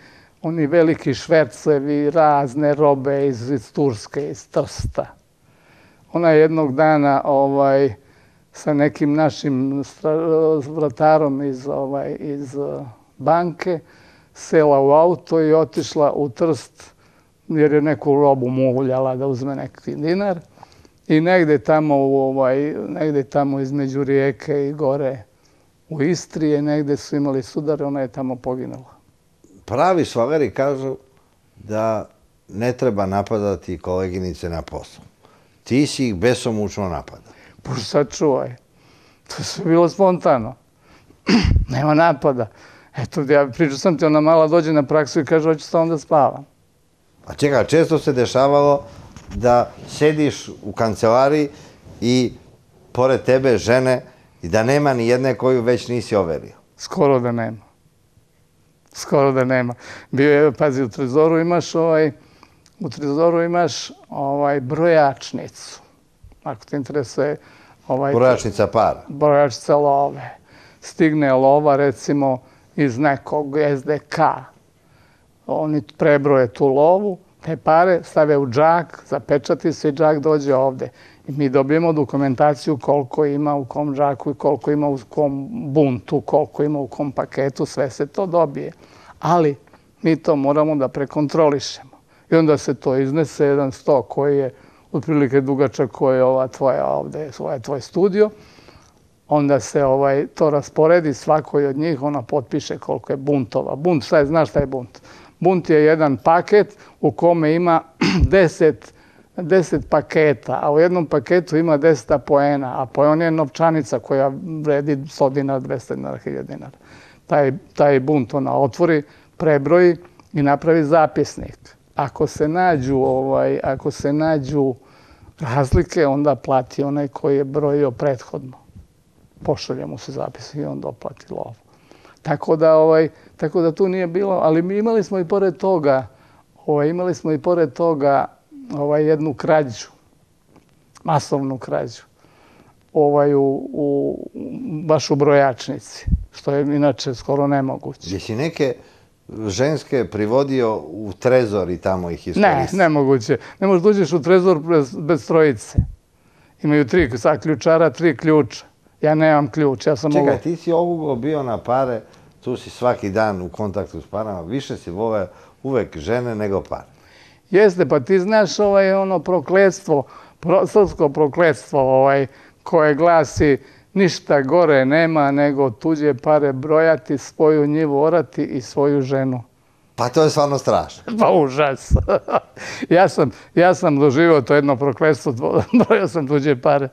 oni veliki švercevi, razne robe iz, iz Turske, iz Trsta. Ona je jednog dana ovaj, sa nekim našim vratarom iz, ovaj, iz eh, banke, sela u auto i otišla u Trst jer je neku robu muljala da uzme neki dinar. I negde tamo, u, ovaj, negde tamo između rijeke i gore u Istrije, negde su imali sudar, ona je tamo poginula. Pravi svagari kažu da ne treba napadati koleginice na poslu. Ti si ih besomučno napada. Pa sad čuvaj, to je bilo spontano. Nema napada. Eto, ja pričao sam ti, ona mala dođe na praksu i kaže, hoću sa onda spavam. A čekaj, često se dešavalo da sediš u kancelariji i pored tebe žene i da nema ni jedne koju već nisi overio. Skoro da nema. Skoro da nema. Bio je, pazi, u trezoru imaš ovaj, u trezoru imaš ovaj brojačnicu. Ako te interesuje... Ovaj, Brojačnica para. Brojačnica love. Stigne lova, recimo, iz nekog SDK. Oni prebroje tu lovu, te pare stave u džak, zapečati se i džak dođe ovde. I mi dobijemo dokumentaciju koliko ima u kom džaku i koliko ima u kom buntu, koliko ima u kom paketu, sve se to dobije. Ali mi to moramo da prekontrolišemo. I onda se to iznese, jedan sto koji je otprilike dugačak koji je ova tvoja ovde, ovaj tvoj studio. Onda se ovaj to rasporedi svakoj od njih, ona potpiše koliko je buntova. Bunt, šta je, znaš šta je bunt? Bunt je jedan paket u kome ima 10 10 paketa, a u jednom paketu ima 10 poena, a poen je novčanica koja vredi 100 dinara, 200 dinara, 1000 dinara. Taj, taj bunt ona otvori, prebroji i napravi zapisnik. Ako se nađu, ovaj, ako se nađu razlike, onda plati onaj koji je brojio prethodno. Pošalje mu se zapisnik i onda oplati lovu. Tako da, ovaj, tako da tu nije bilo, ali mi imali smo i pored toga, ovaj, imali smo i pored toga ovaj, jednu krađu, masovnu krađu, ovaj, u, u, baš u brojačnici, što je inače skoro nemoguće. Jesi neke ženske privodio u trezor i tamo ih iskoristio? Ne, nemoguće. Ne možeš dođeš u trezor bez, bez trojice. Imaju tri sa ključara, tri ključa. Ja nemam ključ, ja sam Čekaj, mogu... ti si ovugo bio na pare, tu si svaki dan u kontaktu s parama, više si vole uvek žene nego pare. Jeste, pa ti znaš ovaj ono prokledstvo, pro, srpsko prokledstvo ovaj, koje glasi ništa gore nema nego tuđe pare brojati, svoju njivu orati i svoju ženu. Pa to je stvarno strašno. Pa užas. ja, sam, ja sam doživio to jedno prokledstvo, brojao sam tuđe pare.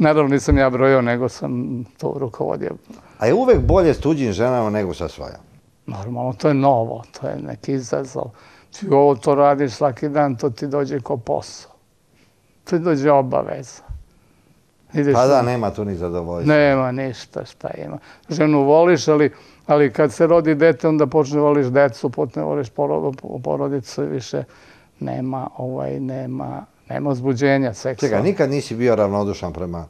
Naravno nisam ja brojao, nego sam to rukovodio. A je uvek bolje s tuđim ženama nego sa svojom? Normalno, to je novo, to je neki izazov. Ti ovo to radiš svaki dan, to ti dođe ko posao. To ti dođe obaveza. Ideš pa da, nema tu ni zadovoljstva. Nema ništa šta ima. Ženu voliš, ali, ali kad se rodi dete, onda počne voliš decu, počne voliš porodicu i više nema, ovaj, nema, nema uzbuđenja seksa. Čekaj, nikad nisi bio ravnodušan prema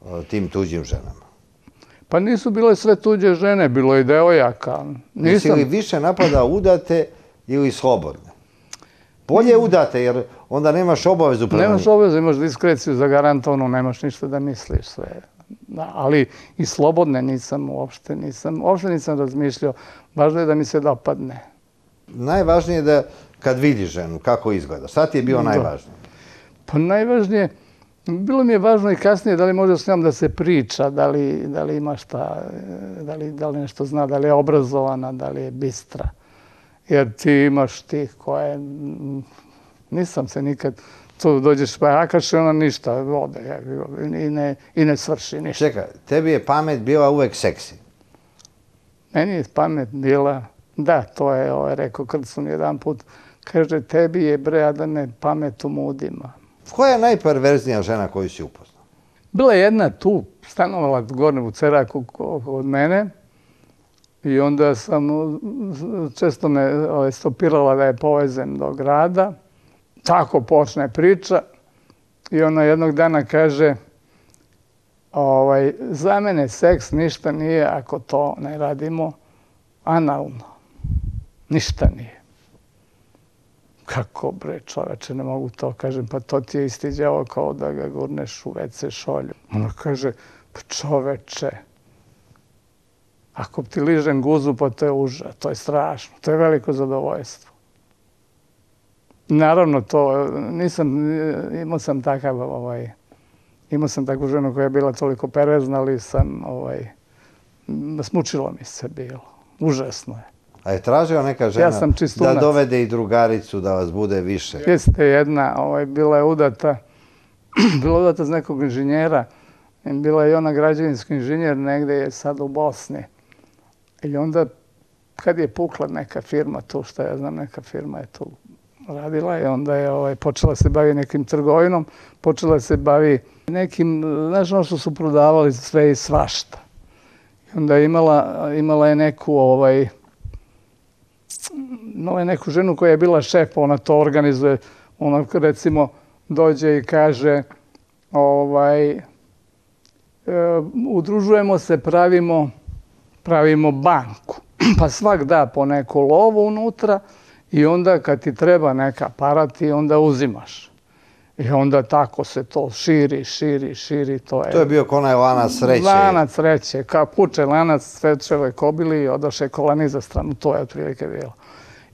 uh, tim tuđim ženama? Pa nisu bile sve tuđe žene, bilo i devojaka. Nisi li više napada udate ili slobodne? Bolje udate, jer onda nemaš obavezu prema nemaš obavezu, imaš diskreciju zagarantovanu, nemaš ništa da misliš sve. Da, ali i slobodne nisam uopšte, nisam, uopšte nisam razmišljao. Važno je da mi se dopadne. Najvažnije je da kad vidiš ženu, kako izgleda. Šta ti je bilo najvažnije? Pa najvažnije, bilo mi je važno i kasnije da li može s njom da se priča, da li, da li ima šta, e, da li, da li nešto zna, da li je obrazovana, da li je bistra. Jer ti imaš tih koje, nisam se nikad, tu dođeš pa jakaš i ona ništa, ode jebi ga, i ne, i ne svrši ništa. Čekaj, tebi je pamet bila uvek seksi. Meni je pamet bila, da, to je ovaj, rekao Krcun jedan put, kaže, tebi je bre, a da ne pamet u mudima. Koja je najperverznija žena koju si upoznao? Bila je jedna tu, stanovala gore u Ceraku od mene i onda sam, e, često me ovaj, stopirala da je povezem do grada. Tako počne priča i ona jednog dana kaže ovaj, za mene seks ništa nije ako to ne radimo analno. Ništa nije. Kako bre čoveče, ne mogu to kažem, pa to ti je istiđao kao da ga gurneš u WC šolju. Ona kaže, pa čoveče, ako ti ližem guzu, pa to je uža, to je strašno, to je veliko zadovoljstvo. Naravno, to nisam, imao sam takav, ovaj, imao sam takvu ženu koja je bila toliko perezna, ali sam, ovaj, smučilo mi se bilo. Užasno je. A je tražila neka žena sam da dovede i drugaricu da vas bude više? Jeste jedna, ovaj, bila je udata, bila je udata z nekog inženjera, bila je i ona građevinski inženjer, negde je sad u Bosni. I onda, kad je pukla neka firma tu, šta ja znam, neka firma je tu radila i onda je ovaj, počela se bavi nekim trgovinom, počela se bavi nekim, znaš ono što su prodavali sve i svašta. I onda je imala, imala je neku, ovaj, nove ovaj je neku ženu koja je bila šef, ona to organizuje, ona recimo dođe i kaže ovaj, e, udružujemo se, pravimo, pravimo banku. Pa svak da po neku lovu unutra i onda kad ti treba neka para ti onda uzimaš. I onda tako se to širi, širi, širi. To je, To je bio konaj lanac sreće. Lanac sreće, kao puče lanac srećeve kobili i odoše kolani za stranu, to je otprilike bilo.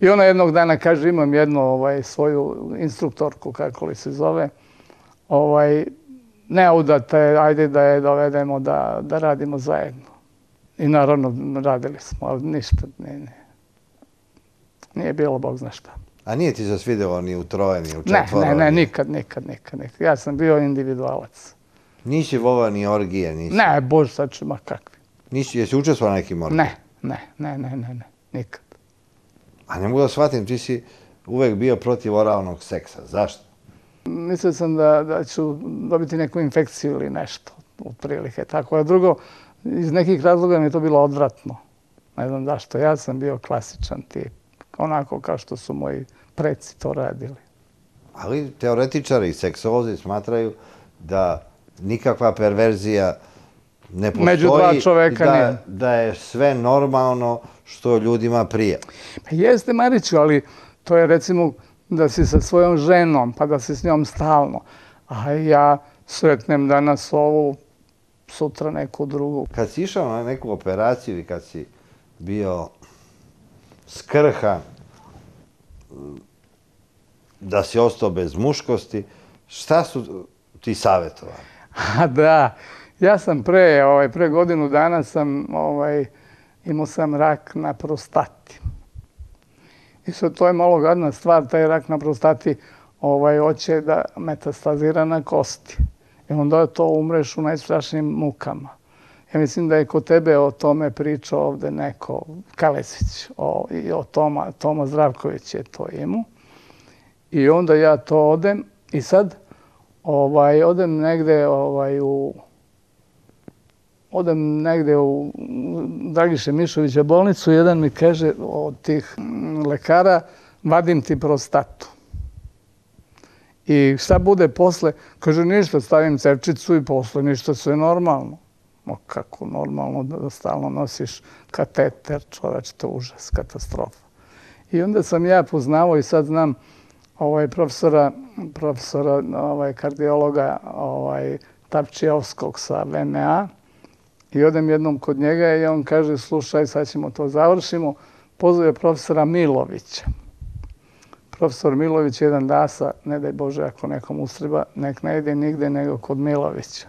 I ona jednog dana kaže, imam jednu ovaj, svoju instruktorku, kako li se zove, ovaj, ne udate, ajde da je dovedemo da, da radimo zajedno. I naravno radili smo, ali ništa, ne, ne. Nije bilo Bog zna šta. A nije ti se svidjelo ni u troje, ni u Ne, četvoro? ne, ne, ni- nikad, nikad, nikad, nikad. Ja sam bio individualac. Nisi volao ni orgije, nisi? Ne, bož, sad ću, ma kakvi. Nisi, jesi učestvovao na nekim orgijama? Ne, ne, ne, ne, ne, ne, nikad. A ne mogu da shvatim, ti si uvek bio protiv oralnog seksa. Zašto? Mislio sam da, da ću dobiti neku infekciju ili nešto, u prilike. Tako a drugo, iz nekih razloga mi je to bilo odvratno. Ne znam zašto, ja sam bio klasičan tip. Onako kao što su moji preci to radili. Ali teoretičari i seksolozi smatraju da nikakva perverzija ne postoji. Među dva čoveka da, nije. da je sve normalno što ljudima prija. Pa jeste Mariću, ali to je recimo da si sa svojom ženom, pa da si s njom stalno. A ja sretnem danas ovu, sutra neku drugu. Kad si išao na neku operaciju i kad si bio skrhan, da si ostao bez muškosti, šta su ti savjetovali? A da, ja sam pre, ovaj, pre godinu dana sam, ovaj, imao sam rak na prostati. I sad to je malo gadna stvar, taj rak na prostati ovaj, hoće da metastazira na kosti. I onda to umreš u najstrašnijim mukama. Ja mislim da je kod tebe o tome pričao ovde neko, Kalesić, o, i o Toma, Toma Zdravković je to imao. I onda ja to odem i sad ovaj, odem negde ovaj, u odem negde u Dragiše Mišovića bolnicu, jedan mi kaže od tih mm, lekara, vadim ti prostatu. I šta bude posle? Kaže, ništa, stavim cevčicu i posle, ništa, sve normalno. Ma kako normalno da stalno nosiš kateter, čoveč, to je užas, katastrofa. I onda sam ja poznavao i sad znam ovaj profesora, profesora ovaj kardiologa ovaj Tapčijovskog sa VMA i odem jednom kod njega i on kaže slušaj sad ćemo to završimo. Pozove profesora Milovića. Profesor Milović jedan dasa, ne daj Bože ako nekom ustreba, nek ne ide nigde nego kod Milovića.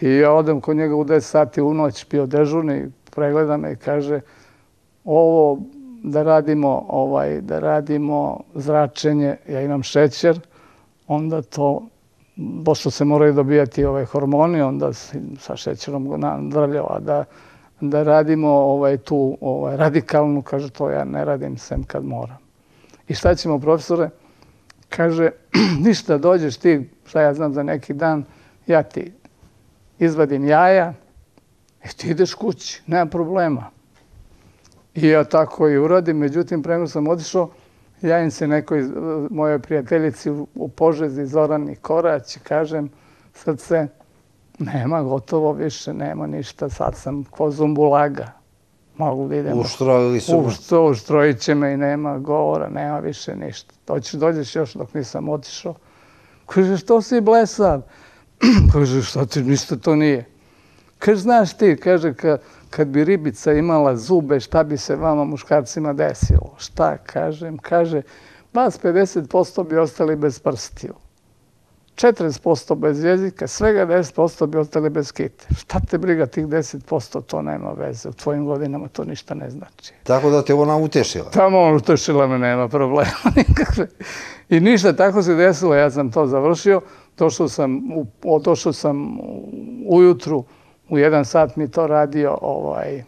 I ja odem kod njega u 10 sati u noć, bio dežurni, pregleda me i kaže ovo da radimo ovaj da radimo zračenje, ja imam šećer, onda to pošto se moraju dobijati ove hormoni, onda sa šećerom go nadrljava da da radimo ovaj tu ovaj radikalnu, kaže to ja ne radim sem kad moram. I šta ćemo profesore? Kaže ništa dođeš ti, šta ja znam za neki dan, ja ti izvadim jaja i ti ideš kući, nema problema. I ja tako i uradim, međutim, prema sam otišao, javim se nekoj mojoj prijateljici u Požezi, Zorani Korać, kažem, srce, nema gotovo više, nema ništa, sad sam ko zumbulaga. Mogu da idemo. Uštrojili su me. Uštro, uštrojit će me i nema govora, nema više ništa. Doćeš, dođeš još dok nisam otišao. Kaže, što si blesav? Kaže, šta ti, ništa to nije. Kaže, znaš ti, kaže, kad, kad bi ribica imala zube, šta bi se vama muškarcima desilo? Šta, kažem, kaže, vas 50% bi ostali bez prstiju. 40% bez jezika, svega 10% bi ostali bez kite. Šta te briga tih 10%, to nema veze. U tvojim godinama to ništa ne znači. Tako da te ona utešila? Tamo on utešila me, nema problema nikakve. I ništa, tako se desilo, ja sam to završio. Došao sam, u, došao sam ujutru, u jedan sat mi to radio ovaj,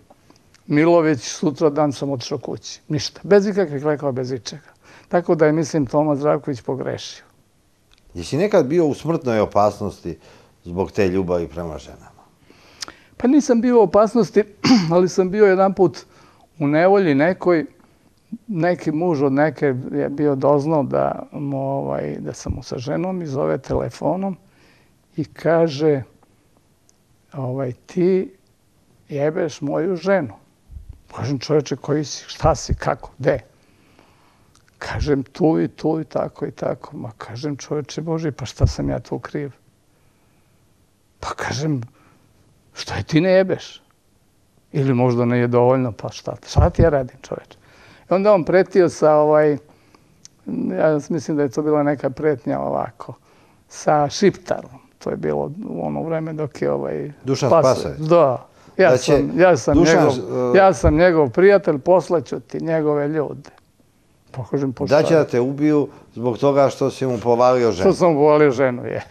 Milović, sutra dan sam otišao kući. Ništa, bez ikakvih lekova, bez ičega. Tako da je, mislim, Toma Zdravković pogrešio. Jesi nekad bio u smrtnoj opasnosti zbog te ljubavi prema ženama? Pa nisam bio u opasnosti, ali sam bio jedan put u nevolji nekoj. Neki muž od neke je bio doznao da, mu, ovaj, da sam mu sa ženom i zove telefonom i kaže ovaj, ti jebeš moju ženu. Kažem čovječe koji si, šta si, kako, gde? Kažem tu i tu i tako i tako. Ma kažem čovječe Boži, pa šta sam ja tu kriv? Pa kažem, šta je ti ne jebeš? Ili možda ne je dovoljno, pa šta, šta ti ja radim čovječe? I onda on pretio sa ovaj, ja mislim da je to bila neka pretnja ovako, sa šiptarom. To je bilo u ono vreme dok je ovaj... Dušan Spasović? Da. Ja, da sam, ja, sam Dušan, njegov, uh... ja sam njegov prijatelj, poslaću ti njegove ljude. Pokažem po Da će da te ubiju zbog toga što si mu povalio ženu. Što sam mu povalio ženu, je.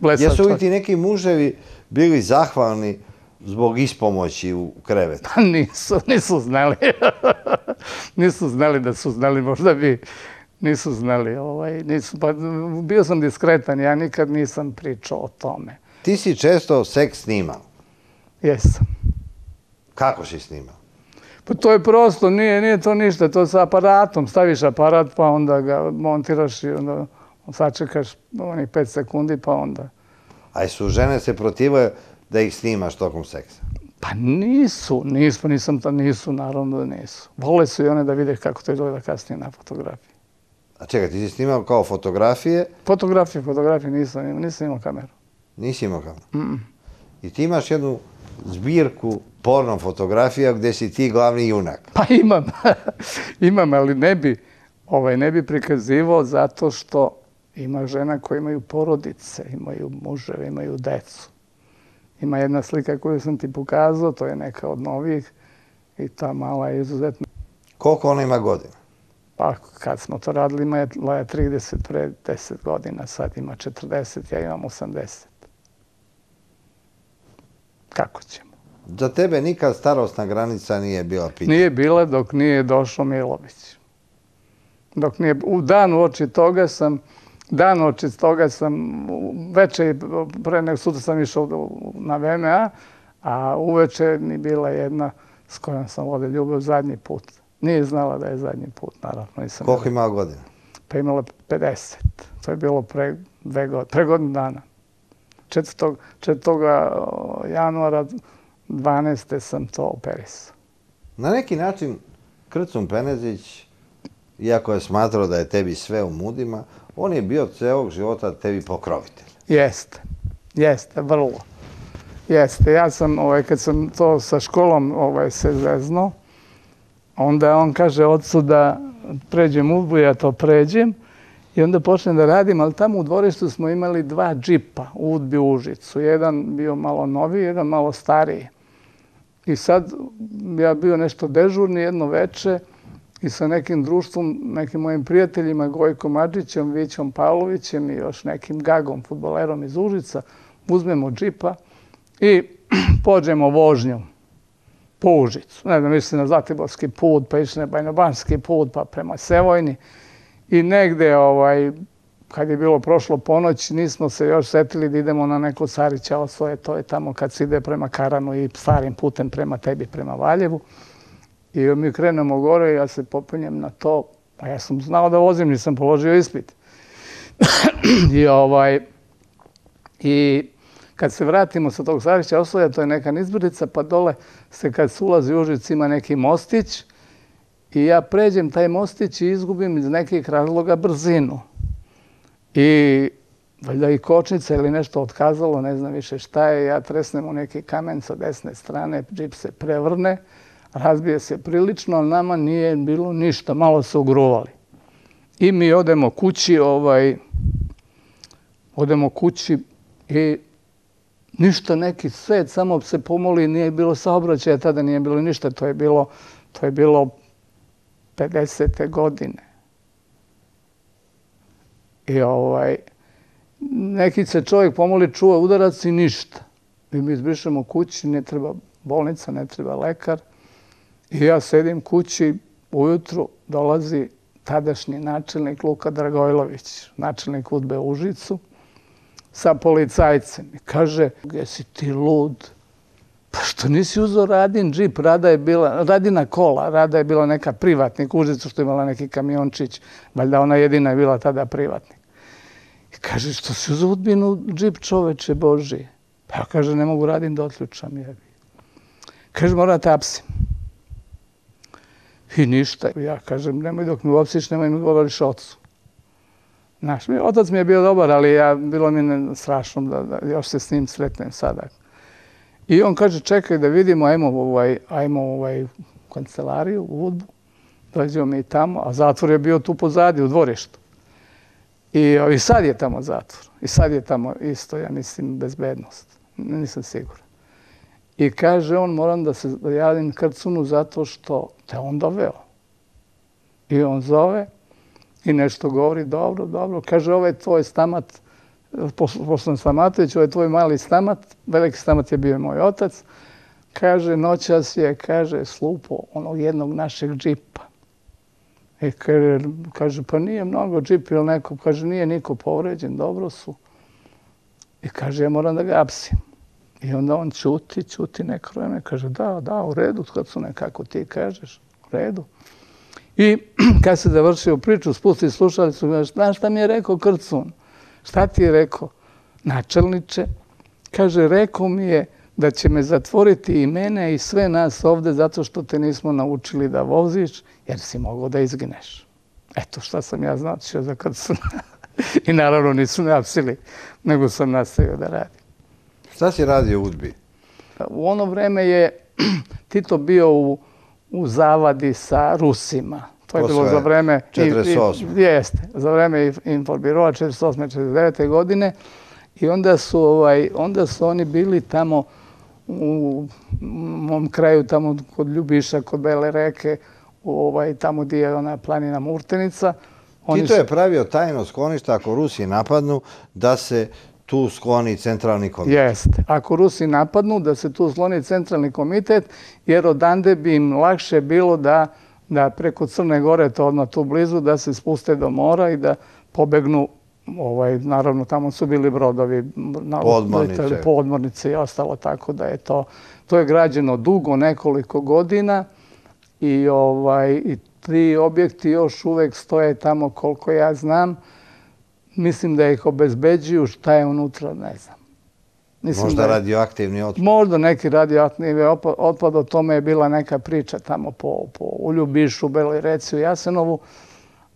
Jesu li ti neki muževi bili zahvalni zbog ispomoći u krevetu? Pa nisu, nisu znali. nisu znali da su znali, možda bi nisu znali. Ovaj, nisu, pa, bio sam diskretan, ja nikad nisam pričao o tome. Ti si često seks snimao? Jesam. Kako si snimao? Pa to je prosto, nije, nije to ništa, to sa aparatom, staviš aparat pa onda ga montiraš i onda sačekaš onih pet sekundi pa onda... A su žene se protive da ih snimaš tokom seksa? Pa nisu, nisu, nisam to, nisu, naravno da nisu. Vole su i one da vide kako to izgleda kasnije na fotografiji. A čekaj, ti si snimao kao fotografije? Fotografije, fotografije, nisam, nisam imao kameru. Nisi imao kameru? Mm. I ti imaš jednu zbirku porno fotografija gdje si ti glavni junak. Pa imam, imam, ali ne bi, ovaj, ne bi prikazivao zato što ima žena koje imaju porodice, imaju muževe, imaju decu. Ima jedna slika koju sam ti pokazao, to je neka od novih i ta mala je izuzetno. Koliko ona ima godina? Pa kad smo to radili ima je 30 pre 10 godina, sad ima 40, ja imam 80 kako ćemo. Za tebe nikad starostna granica nije bila pitanja? Nije bila dok nije došao Milović. Dok nije, u dan oči toga sam, dan oči toga sam, veče, pre nego sutra sam išao na VMA, a uveče mi bila jedna s kojom sam vodio ljubav zadnji put. Nije znala da je zadnji put, naravno. Nisam Koliko imala godina? Pa imala 50. To je bilo pre, dve godine, pre godinu dana. 4. 4. januara 12. sam to operisao. Na neki način Krcun Penezić, iako je smatrao da je tebi sve u mudima, on je bio celog života tebi pokrovitelj. Jeste, jeste, vrlo. Jeste, ja sam, ovaj, kad sam to sa školom ovaj, se zezno, onda on kaže ocu da pređem udbu, ja to pređem i onda počnem da radim, ali tamo u dvorištu smo imali dva džipa u udbi u Užicu. Jedan bio malo noviji, jedan malo stariji. I sad ja bio nešto dežurni jedno veče i sa nekim društvom, nekim mojim prijateljima, Gojkom Adžićem, Vićom Pavlovićem i još nekim gagom, futbolerom iz Užica, uzmemo džipa i pođemo vožnjom po Užicu. Ne znam, mislim na Zlatiborski put, pa išli na Bajnobanski put, pa prema Sevojni. I negde, ovaj, kad je bilo prošlo ponoć, nismo se još setili da idemo na neko Sarića osvoje, to je tamo kad se ide prema Karanu i starim putem prema tebi, prema Valjevu. I mi krenemo gore, ja se popunjem na to, pa ja sam znao da vozim, nisam položio ispit. I ovaj, i kad se vratimo sa tog Sarića osvoja, to je neka nizbrdica, pa dole se kad se ulazi u Užic ima neki mostić i ja pređem taj mostić i izgubim iz nekih razloga brzinu. I valjda i kočnica ili nešto otkazalo, ne znam više šta je, ja tresnem u neki kamen sa desne strane, džip se prevrne, razbije se prilično, ali nama nije bilo ništa, malo se ugruvali. I mi odemo kući, ovaj, odemo kući i ništa neki svet, samo se pomoli, nije bilo saobraćaja, tada nije bilo ništa, to je bilo, to je bilo 50. godine. I ovaj, neki se čovjek pomoli, čuva udarac i ništa. I mi izbrišemo kući, ne treba bolnica, ne treba lekar. I ja sedim kući, ujutru dolazi tadašnji načelnik Luka Dragojlović, načelnik Udbe Užicu, sa policajcem. I kaže, jesi ti lud? Pa što nisi uzao Radin džip? Rada je bila, Radina kola, Rada je bila neka privatnik, Užicu što je imala neki kamiončić, valjda ona jedina je bila tada privatnik. I kaže, što si uzao udbinu džip čoveče Božije? Pa ja kaže, ne mogu Radin da otključam. Jebi. Kaže, mora tapsim. I ništa. Ja kažem, nemoj dok mi uopsiš, nemoj mi govoriš ocu. Znaš, mi, otac mi je bio dobar, ali ja, bilo mi je strašno da, da još se s njim sretnem sada. I on kaže, čekaj da vidimo, ajmo, ovaj, ajmo ovaj kancelariju u Udbu. Dođemo mi tamo, a zatvor je bio tu pozadi, u dvorištu. I, I sad je tamo zatvor. I sad je tamo isto, ja mislim, bezbednost. Nisam siguran. I kaže on, moram da se javim Krcunu zato što te on doveo. I on zove i nešto govori, dobro, dobro. Kaže, ovo je tvoj stamat, poslan Stamatović, ovo je tvoj mali stamat, veliki stamat je bio moj otac. Kaže, noćas je, kaže, slupo onog jednog našeg džipa. I kaže, kaže, pa nije mnogo džip ili neko, kaže, nije niko povređen, dobro su. I kaže, ja moram da ga apsim. I onda on čuti, čuti neko vreme, kaže, da, da, u redu, kad su nekako ti kažeš, u redu. I kad se završio priču, spusti slušalicu, kaže, znaš šta mi je rekao Krcun? Šta ti je rekao? Načelniče, kaže, rekao mi je da će me zatvoriti i mene i sve nas ovde zato što te nismo naučili da voziš, jer si mogao da izgineš. Eto šta sam ja značio za Krcun. I naravno nisu me apsili, nego sam nastavio da radim. Šta si radio u Udbi? U ono vreme je Tito bio u, u zavadi sa Rusima. To je Posle bilo za vreme... 48. I, jeste, za vreme Inforbirova 48. 49. godine. I onda su, ovaj, onda su oni bili tamo u mom kraju, tamo kod Ljubiša, kod Bele reke, ovaj, tamo gdje je ona planina Murtenica. Oni Tito je pravio tajno sklonište ako Rusi napadnu da se tu skloni centralni komitet. Jeste. Ako Rusi napadnu, da se tu skloni centralni komitet, jer odande bi im lakše bilo da, da preko Crne Gore, to odmah tu blizu, da se spuste do mora i da pobegnu ovaj, naravno tamo su bili brodovi podmornice. podmornice i ostalo tako da je to to je građeno dugo nekoliko godina i ovaj i tri objekti još uvek stoje tamo koliko ja znam mislim da ih obezbeđuju šta je unutra, ne znam. Mislim Možda je- radioaktivni otpad. Možda neki radioaktivni otpad, o tome je bila neka priča tamo po, po Uljubišu, Beloj reci u Jasenovu,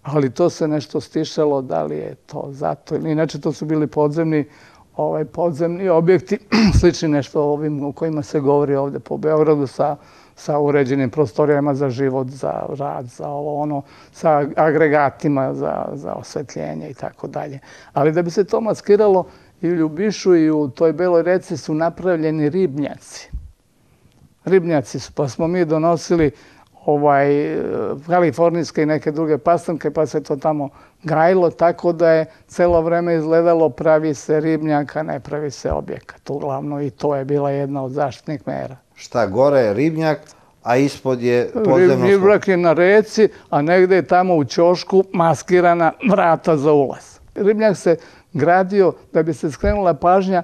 ali to se nešto stišalo, da li je to zato inače to su bili podzemni ovaj podzemni objekti slični nešto ovim o kojima se govori ovdje po Beogradu sa sa uređenim prostorijama za život, za rad, za ovo ono, sa agregatima za, za osvetljenje i tako dalje. Ali da bi se to maskiralo, i u Ljubišu i u toj Beloj reci su napravljeni ribnjaci. Ribnjaci su, pa smo mi donosili ovaj, kalifornijske i neke druge pastanke, pa se to tamo gajilo, tako da je celo vreme izgledalo pravi se ribnjaka, ne pravi se objekat. Uglavnom i to je bila jedna od zaštitnih mera. Šta gore je ribnjak, a ispod je podzemno sklo. Ribnjak je na reci, a negde je tamo u ćošku maskirana vrata za ulaz. Ribnjak se gradio da bi se skrenula pažnja,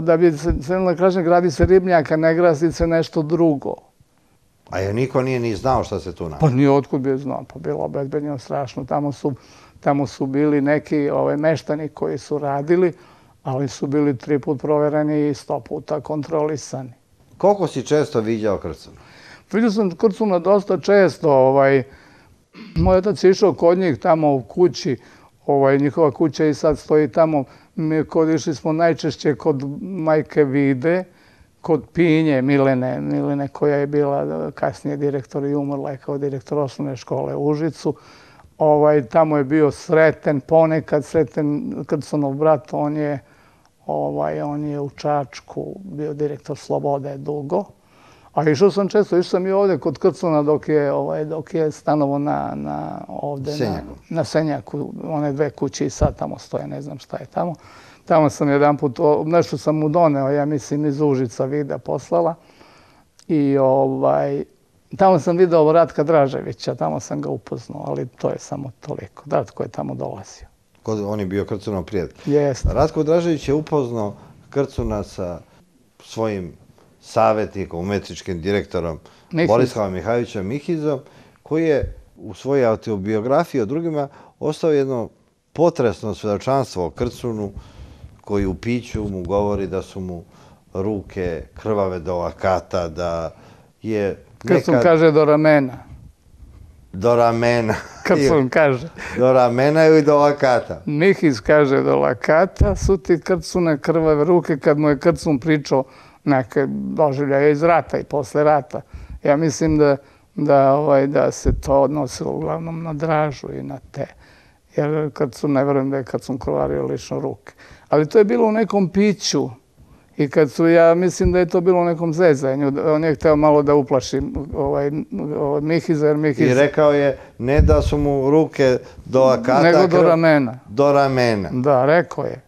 da bi se skrenula pažnja, gradi se ribnjak, a ne gradi se nešto drugo. A je niko nije ni znao šta se tu nalazi. Pa nije otkud bi znao, pa bilo obezbednjeno strašno. Tamo su, tamo su bili neki ove, meštani koji su radili, ali su bili tri put provereni i sto puta kontrolisani. Koliko si često viđao Krcuna? Vidio sam Krcuna dosta često. Ovaj, moj otac je išao kod njih tamo u kući, ovaj, njihova kuća i sad stoji tamo. Mi kod išli smo najčešće kod majke Vide, kod Pinje Milene, Milene koja je bila kasnije direktor i umrla je kao direktor osnovne škole u Užicu. Ovaj, tamo je bio sreten, ponekad sreten Krcunov brat, on je, ovaj, on je u Čačku bio direktor Slobode dugo. A išao sam često, išao sam i ovdje kod Krcuna dok je, ovaj, dok je stanovo na, na, ovdje na, Senjaku. na Senjaku. One dve kuće i sad tamo stoje, ne znam šta je tamo. Tamo sam jedan put, nešto sam mu doneo, ja mislim iz Užica vida poslala. I ovaj, tamo sam video Ratka Draževića, tamo sam ga upoznao, ali to je samo toliko. Ratko je tamo dolazio. Kod, on je bio Krcunov prijatelj. Jeste. Ratko Dražević je upoznao Krcuna sa svojim savjetnikom, umetničkim direktorom Mihiz. Borislava Mihizom, koji je u svojoj autobiografiji o drugima ostao jedno potresno svedočanstvo o Krcunu, koji u piću mu govori da su mu ruke krvave do lakata, da je Krcun nekad kaže do ramena. Do ramena. Krcun kaže. do ramena ili do lakata. Mihiz kaže do lakata, su ti krcune krvave ruke kad mu je krcun pričao neke doživljaje iz rata i posle rata. Ja mislim da, da, ovaj, da se to odnosilo uglavnom na dražu i na te. Jer krcun, ne verujem da je krcun krvario lično ruke. Ali to je bilo u nekom piću. I kad su, ja mislim da je to bilo u nekom zezanju. On je hteo malo da uplaši ovaj, ovaj Mihiza, jer Mihiz... I rekao je ne da su mu ruke do lakata, Nego do ramena. Do ramena. Da, rekao je.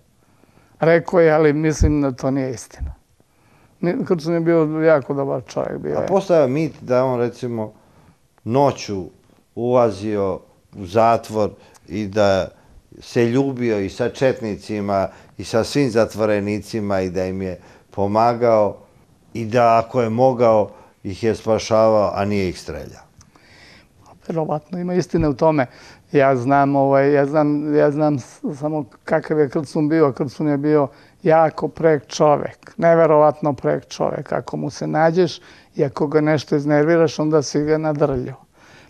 Rekao je, ali mislim da to nije istina. Krcun je bio jako dobar čovjek. Bio A je. postoja mit da on recimo noću ulazio u zatvor i da se ljubio i sa četnicima i sa svim zatvorenicima i da im je pomagao i da ako je mogao ih je spašavao, a nije ih streljao. Verovatno ima istine u tome. Ja znam, ovaj, ja znam, ja znam samo kakav je Krcun bio. Krcun je bio jako prek čovek. Neverovatno prek čovek. Ako mu se nađeš i ako ga nešto iznerviraš, onda si ga nadrljao.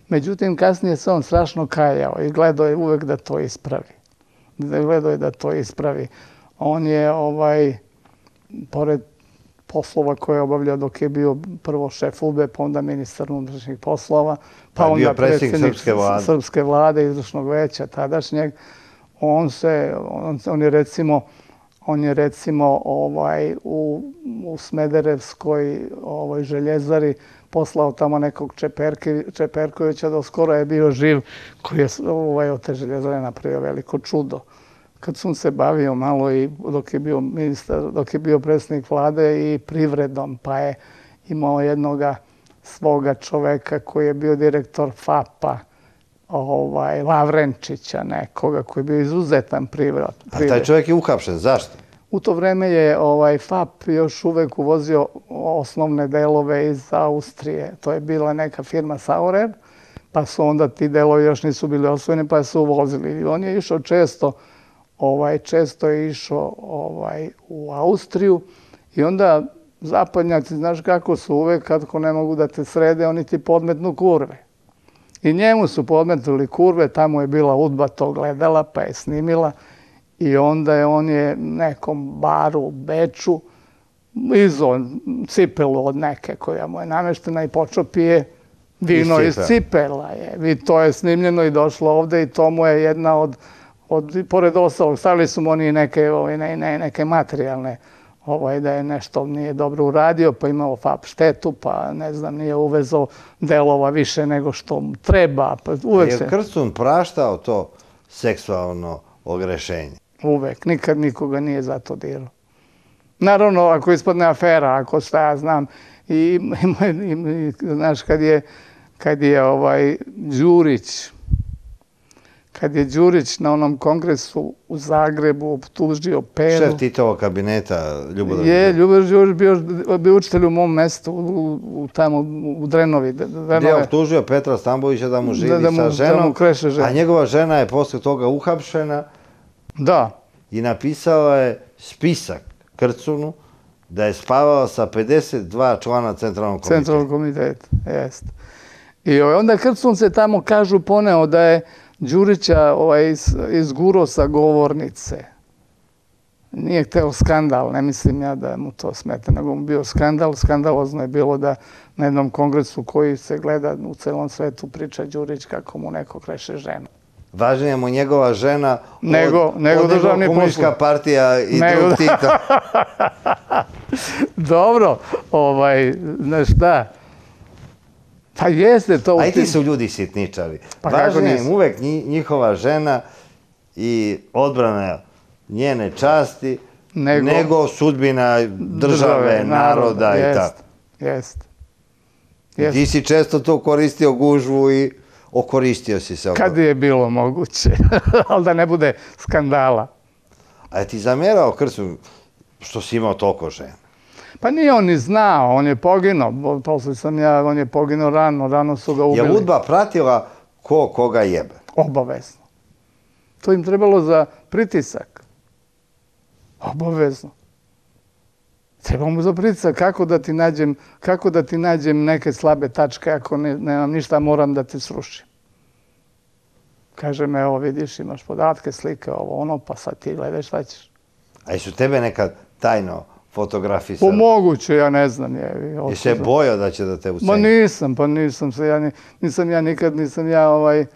Međutim, kasnije se on strašno kajao i gledao je uvek da to ispravi. Gledao je da to ispravi. On je, ovaj, pored poslova koje je obavljao dok je bio prvo šef UBE, pa onda ministar unutrašnjih poslova, Pa pa onda predsjednik predsjednik Srpske vlade. Srpske vlade, izvršnog veća tadašnjeg. On se, on, on je recimo, on je recimo ovaj, u, u Smederevskoj ovaj, željezari poslao tamo nekog Čeperke, Čeperkovića, do skoro je bio živ, koji je ovaj, od te željezare napravio veliko čudo. Kad sam se bavio malo i dok je bio ministar, dok je bio predsjednik vlade i privredom, pa je imao jednoga svoga čoveka koji je bio direktor FAP-a, ovaj, Lavrenčića nekoga koji je bio izuzetan privred. A taj čovjek je uhapšen. Zašto? U to vreme je ovaj FAP još uvek uvozio osnovne delove iz Austrije. To je bila neka firma Saurer, pa su onda ti delovi još nisu bili osvojeni, pa su uvozili. I on je išao često, ovaj često je išao ovaj u Austriju I onda zapadnjaci, znaš kako su uvek, kako ne mogu da te srede, oni ti podmetnu kurve. I njemu su podmetnuli kurve, tamo je bila udba to gledala, pa je snimila. I onda je on je nekom baru u Beču izo cipelu od neke koja mu je nameštena i počeo pije vino iz, Iz cipela. Je. I to je snimljeno i došlo ovde i to mu je jedna od, od pored ostalog, stavili su mu oni neke, ovaj, ne, ne, neke materijalne ovaj, da je nešto nije dobro uradio, pa imao FAP štetu, pa ne znam, nije uvezao delova više nego što mu treba. Pa uvek Je. Krstun praštao to seksualno ogrešenje? Uvek, nikad nikoga nije za to dirao. Naravno, ako ispadne afera, ako šta ja znam, i, i, i, i znaš, kad je, kad je ovaj Đurić, kad je Đurić na onom kongresu u Zagrebu optužio Peru, Šef Titovog kabineta, Ljubodan. je Ljubav Đurić bio, bio učitelj u mom mestu, u, u, tamo u Drenovi. Gdje je optužio Petra Stambovića da mu živi Da- da mu- sa da ženom, žena. a njegova žena je posle toga uhapšena Da, i napisao je spisak Krcunu da je spavao sa 52 člana centralnog komiteta. centralnog komiteta, jest. I onda Krcun se tamo, kažu, poneo da je Đurića ovaj, iz- izguro sa govornice. Nije hteo skandal, ne mislim ja da mu to smeta, nego mu bio skandal. Skandalozno je bilo da na jednom kongresu koji se gleda u celom svetu priča Đurić kako mu neko kreše ženu. Važnija mu njegova žena od, Nego- nego od državni komunistička partija i Nego drug da- Tito. Dobro, ovaj, znaš šta, pa jeste to... A i ti su ljudi sitničari. Pa Važnija im uvek nji- njihova žena i odbrana njene časti Nego- nego, sudbina države, naroda i tako. Jest. I Jest. Ti si često to koristio gužvu i okoristio si se. Kad je bilo moguće, ali da ne bude skandala. A je ti zamjerao Krcu što si imao toliko žena? Pa nije on ni znao, on je poginuo. Posle sam ja, on je poginuo rano, rano su ga Je ubili. Udba pratila ko koga jebe? Obavezno. To im trebalo za pritisak. Obavezno. Trebalo mu za pritisak. Kako da ti nađem, kako da ti nađem neke slabe tačke ako ne, nemam ništa, moram da te srušim. Kaže me, evo vidiš, imaš podatke, slike, ovo ono, pa sad ti gledaj šta ćeš. A su tebe nekad tajno fotografisali? Pomoguće, ja ne znam. Je, Je se bojao da će da te Ma uceni? nisam, pa nisam se, ja ni- nisam ja nikad, nisam ja ovaj,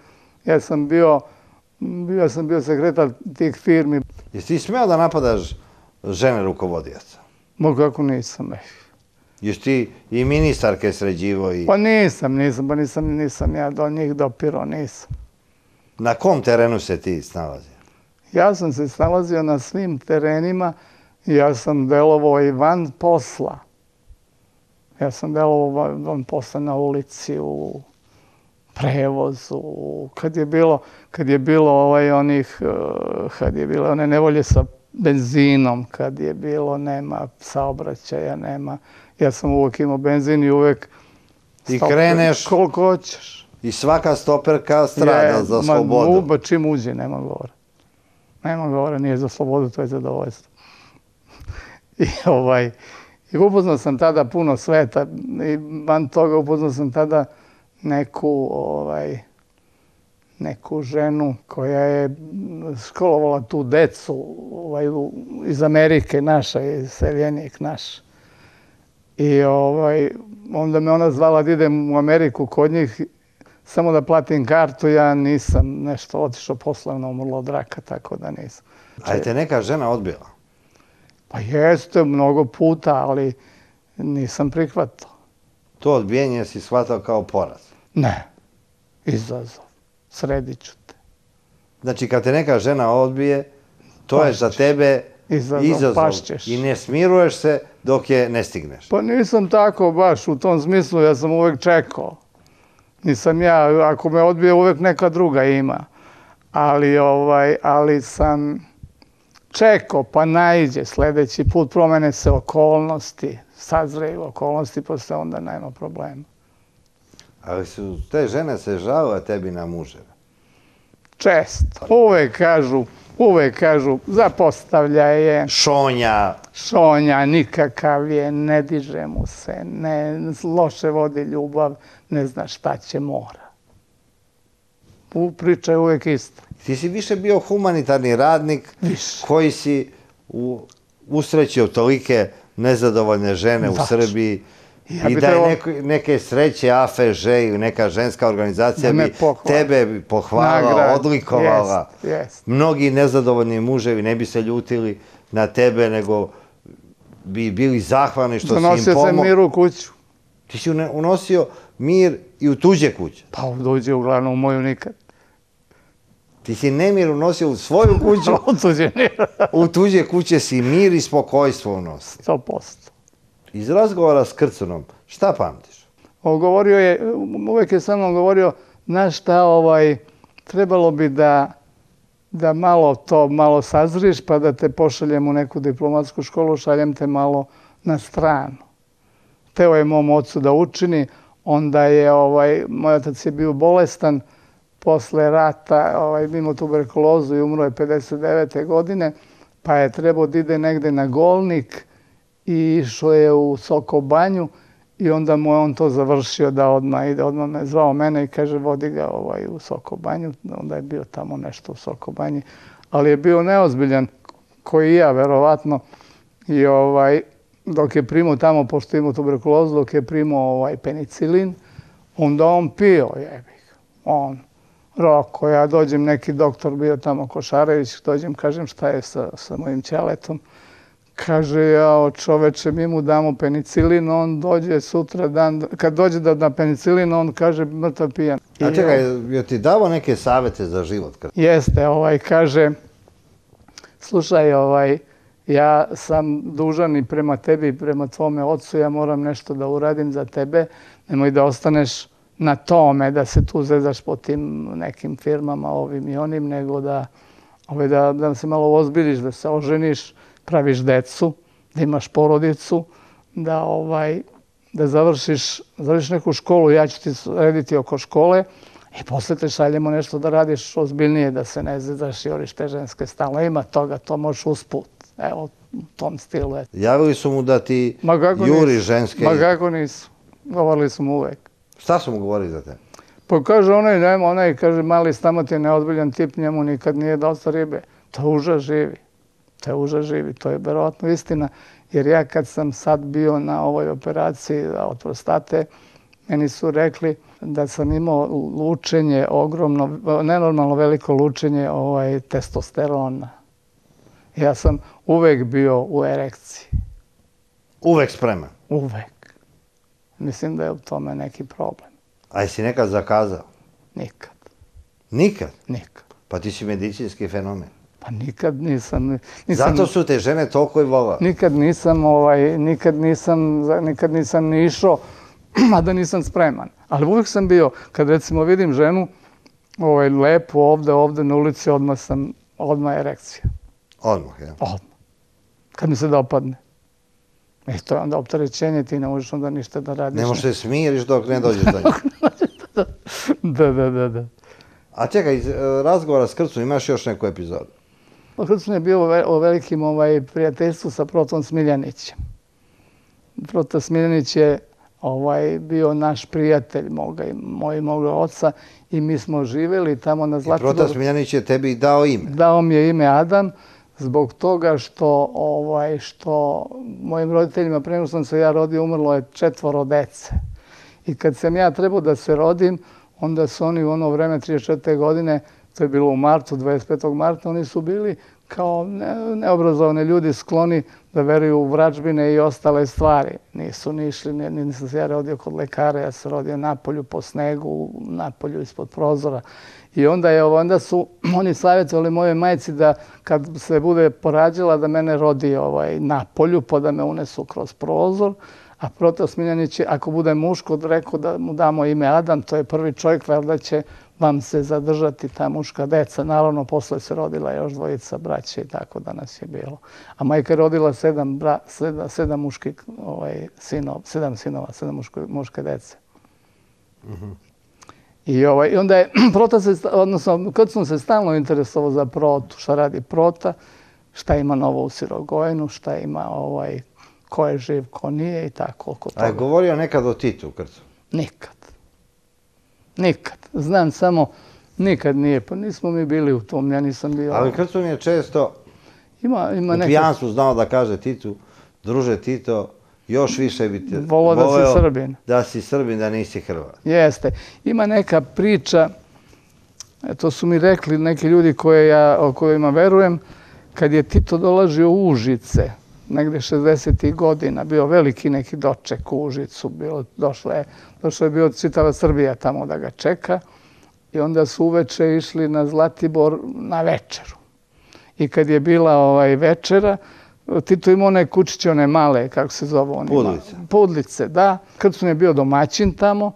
ja sam bio, bio sam bio sekretar tih firmi, Jesi ti smeo da napadaš žene rukovodioca? mo kako nisam, eh. Jesi ti i ministarke sređivo i Pa nisam, nisam, pa nisam, nisam ja do njih dopirao, nisam. na kom terenu se ti snalazio? Ja sam se snalazio na svim terenima i ja sam delovao i van posla. Ja sam delovao van, posla na ulici, u prevozu, kad je bilo, kad je bilo ovaj onih, eh, kad je bilo one nevolje sa benzinom, kad je bilo nema saobraćaja, nema. Ja sam uvek imao benzin i uvek I stoper, kreneš- koliko hoćeš. I svaka stoperka strada Je, za ma, slobodu. uba čim uđe, nema govora. Nema govora, nije za slobodu, to je zadovoljstvo. I ovaj, i upoznao sam tada puno sveta i van toga upoznao sam tada neku, ovaj, neku ženu koja je školovala tu decu ovaj, iz Amerike, naša, iz seljenik naš. I ovaj, onda me ona zvala da idem u Ameriku kod njih, samo da platim kartu, ja nisam nešto otišao poslovno, umrlo od raka, tako da nisam. A je te neka žena odbila? Pa jeste, mnogo puta, ali nisam prihvatao. To odbijenje si shvatao kao poraz. Ne, izazov. Sredit ću te. Znači, kad te neka žena odbije, to je za tebe Izazov, izazov. pašćeš. I ne smiruješ se dok je ne stigneš. Pa nisam tako baš u tom smislu, ja sam uvek čekao. Nisam ja, ako me odbije, uvek neka druga ima. Ali, ovaj, ali sam čekao, pa najđe sledeći put, promene se okolnosti, sazreju okolnosti, posle onda nema problema. Ali su te žene se žalile tebi na muževe. često. Uvek kažu, uvek kažu, zapostavlja je, Šonja, šonja, nikakav je, ne diže mu se, ne, loše vodi ljubav, ne zna šta će mora. U priča je uvek ista. Ti si više bio humanitarni radnik Više. koji si u, usrećio tolike nezadovoljne žene u. Srbiji Ja i da je neko, neke sreće AFŽ ili neka ženska organizacija bi tebe bi Nagrad. odlikovala. Mnogi nezadovoljni muževi ne bi se ljutili na tebe, nego bi bili zahvalni što si im Donosio sam pomogao. mir u kuću. Ti si unosio mir i u tuđe kuće. Pa dođe uglavnom u moju nikad. Ti si nemir unosio u svoju kuću, Otuđe mir. u tuđe kuće si mir i spokojstvo unosio. 100%. Iz razgovora s Krcunom, šta pamtiš? Govorio je, uvek je sa mnom govorio, znaš šta, ovaj, trebalo bi da, da malo to malo sazriš, pa da te pošaljem u neku diplomatsku školu, šaljem te malo na stranu. Teo je mom ocu da učini, onda je, ovaj, moj otac je bio bolestan, posle rata ovaj, imao tuberkulozu i umro je 59. godine, pa je trebao da ide negde na golnik i išao je u Sokobanju i onda mu je on to završio da odmah ide, odmah me zvao mene i kaže vodi ga ovaj, u Sokobanju, onda je bio tamo nešto u Sokobanji, ali je bio neozbiljan, koji i ja verovatno, i ovaj, dok je primao tamo, pošto imao tuberkulozu, dok je primao ovaj penicilin, onda on pio, jebih. On, Roko, ja dođem, neki doktor bio tamo Košarević, dođem, kažem šta je sa, sa mojim ćeletom. Kaže, ja, čoveče, mi mu damo penicilin, on dođe sutra dan, kad dođe da na penicilin, on kaže mrtav pijan. A I, čekaj, je ti davo neke savete za život? Krc? Jeste, ovaj, kaže, slušaj, ovaj, ja sam dužan i prema tebi i prema tvome ocu, ja moram nešto da uradim za tebe, nemoj da ostaneš na tome, da se tu zezaš po tim nekim firmama ovim i onim, nego da, ovaj, da, da se malo ozbiliš, da se oženiš, praviš decu, da imaš porodicu, da ovaj da završiš, završiš neku školu, ja ću ti rediti oko škole i posle te šaljemo nešto da radiš ozbiljnije, da se ne zezaš i oriš te ženske stalno. Ima toga, to možeš usput. Evo, u tom stilu. Javili su mu da ti juri nisu? ženske. Ma kako nisu? Govorili su mu uvek. Šta su mu govorili za te? Pa kaže onaj, nema, onaj kaže mali stamot je neozbiljan tip, njemu nikad nije dosta ribe. To je užas živi. To je užas živi. To je verovatno istina. Jer ja kad sam sad bio na ovoj operaciji od prostate, meni su rekli da sam imao lučenje ogromno, nenormalno veliko lučenje ovaj, testosterona. Ja sam uvek bio u erekciji. Uvek spreman. Uvek. Mislim da je u tome neki problem. A jesi nekad zakazao? Nikad. Nikad. Nikad. Pa ti si medicinski fenomen. Pa nikad nisam... nisam Zato su te žene toliko i volale. Nikad nisam, ovaj, nikad nisam, nikad nisam ni išao, a da nisam spreman. Ali uvijek sam bio, kad recimo vidim ženu, ovaj, lepo ovde, ovde na ulici, odmah sam, odmah erekcija. Odmah, ja. Odmah. Kad mi se dopadne. I to je onda opterećenje, ti ne možeš onda ništa da radiš. Ne možeš se smiriš dok ne dođeš do nje. Da, da, da, da. A čekaj, iz e, razgovora s Krcom imaš još neku epizodu? Pa sam je bio o ve- o velikim ovaj, prijateljstvu sa Protom Smiljanićem. Proto Smiljanić je ovaj, bio naš prijatelj moga, i moj i moga oca i mi smo živeli tamo na I Zlatiboru. Protas Miljanić je tebi dao ime. Dao mi je ime Adam zbog toga što ovaj što mojim roditeljima pre nego sam se ja rodio umrlo je četvoro dece. I kad sam ja trebao da se rodim, onda su oni u ono vreme 34. godine, to je bilo u martu, 25. marta, oni su bili kao ne, neobrazovani ljudi skloni da veruju u vrađbine i ostale stvari. Nisu ni išli, ni, ni nisam se ja rodio kod lekara, ja se rodio napolju po snegu, napolju ispod prozora. I onda je onda su oni savjetovali moje majci da kad se bude porađala da mene rodi ovaj na polju pa da me unesu kroz prozor. A Proto Smiljanić je, ako bude muško, rekao da mu damo ime Adam, to je prvi čovjek, da će vam se zadržati ta muška deca. Naravno, posle se rodila još dvojica braće i tako danas je bilo. A majka je rodila sedam, bra, sedam, sedam muških ovaj, sinov, sedam sinova, sedam muške, muške dece. Mhm. I, ovaj, I onda je Prota se, odnosno Krcun se stalno interesovao za Protu, šta radi Prota, šta ima novo u Sirogojnu, šta ima ovaj, ko je živ, ko nije i tako oko A je govorio nekad o Titu Krcu? Nikad. Nikad. Znam samo, nikad nije. Pa nismo mi bili u tom, ja nisam bio. Ali Krcun je često Ima, ima u neke... pijanstvu znao da kaže Titu, druže Tito, još više bi te Volao da si Srbin. Da si Srbin, da nisi Hrvat. Jeste. Ima neka priča, to su mi rekli neki ljudi koje ja, o kojima verujem, kad je Tito dolazio u Užice, negde 60. godina, bio veliki neki doček u Užicu, bio, došla je, došla je bio čitava Srbija tamo da ga čeka i onda su uveče išli na Zlatibor na večeru. I kad je bila ovaj večera, Tito imao one kučiće, one male, kako se zove oni? Pudlice. Pudlice, da. Krcun je bio domaćin tamo,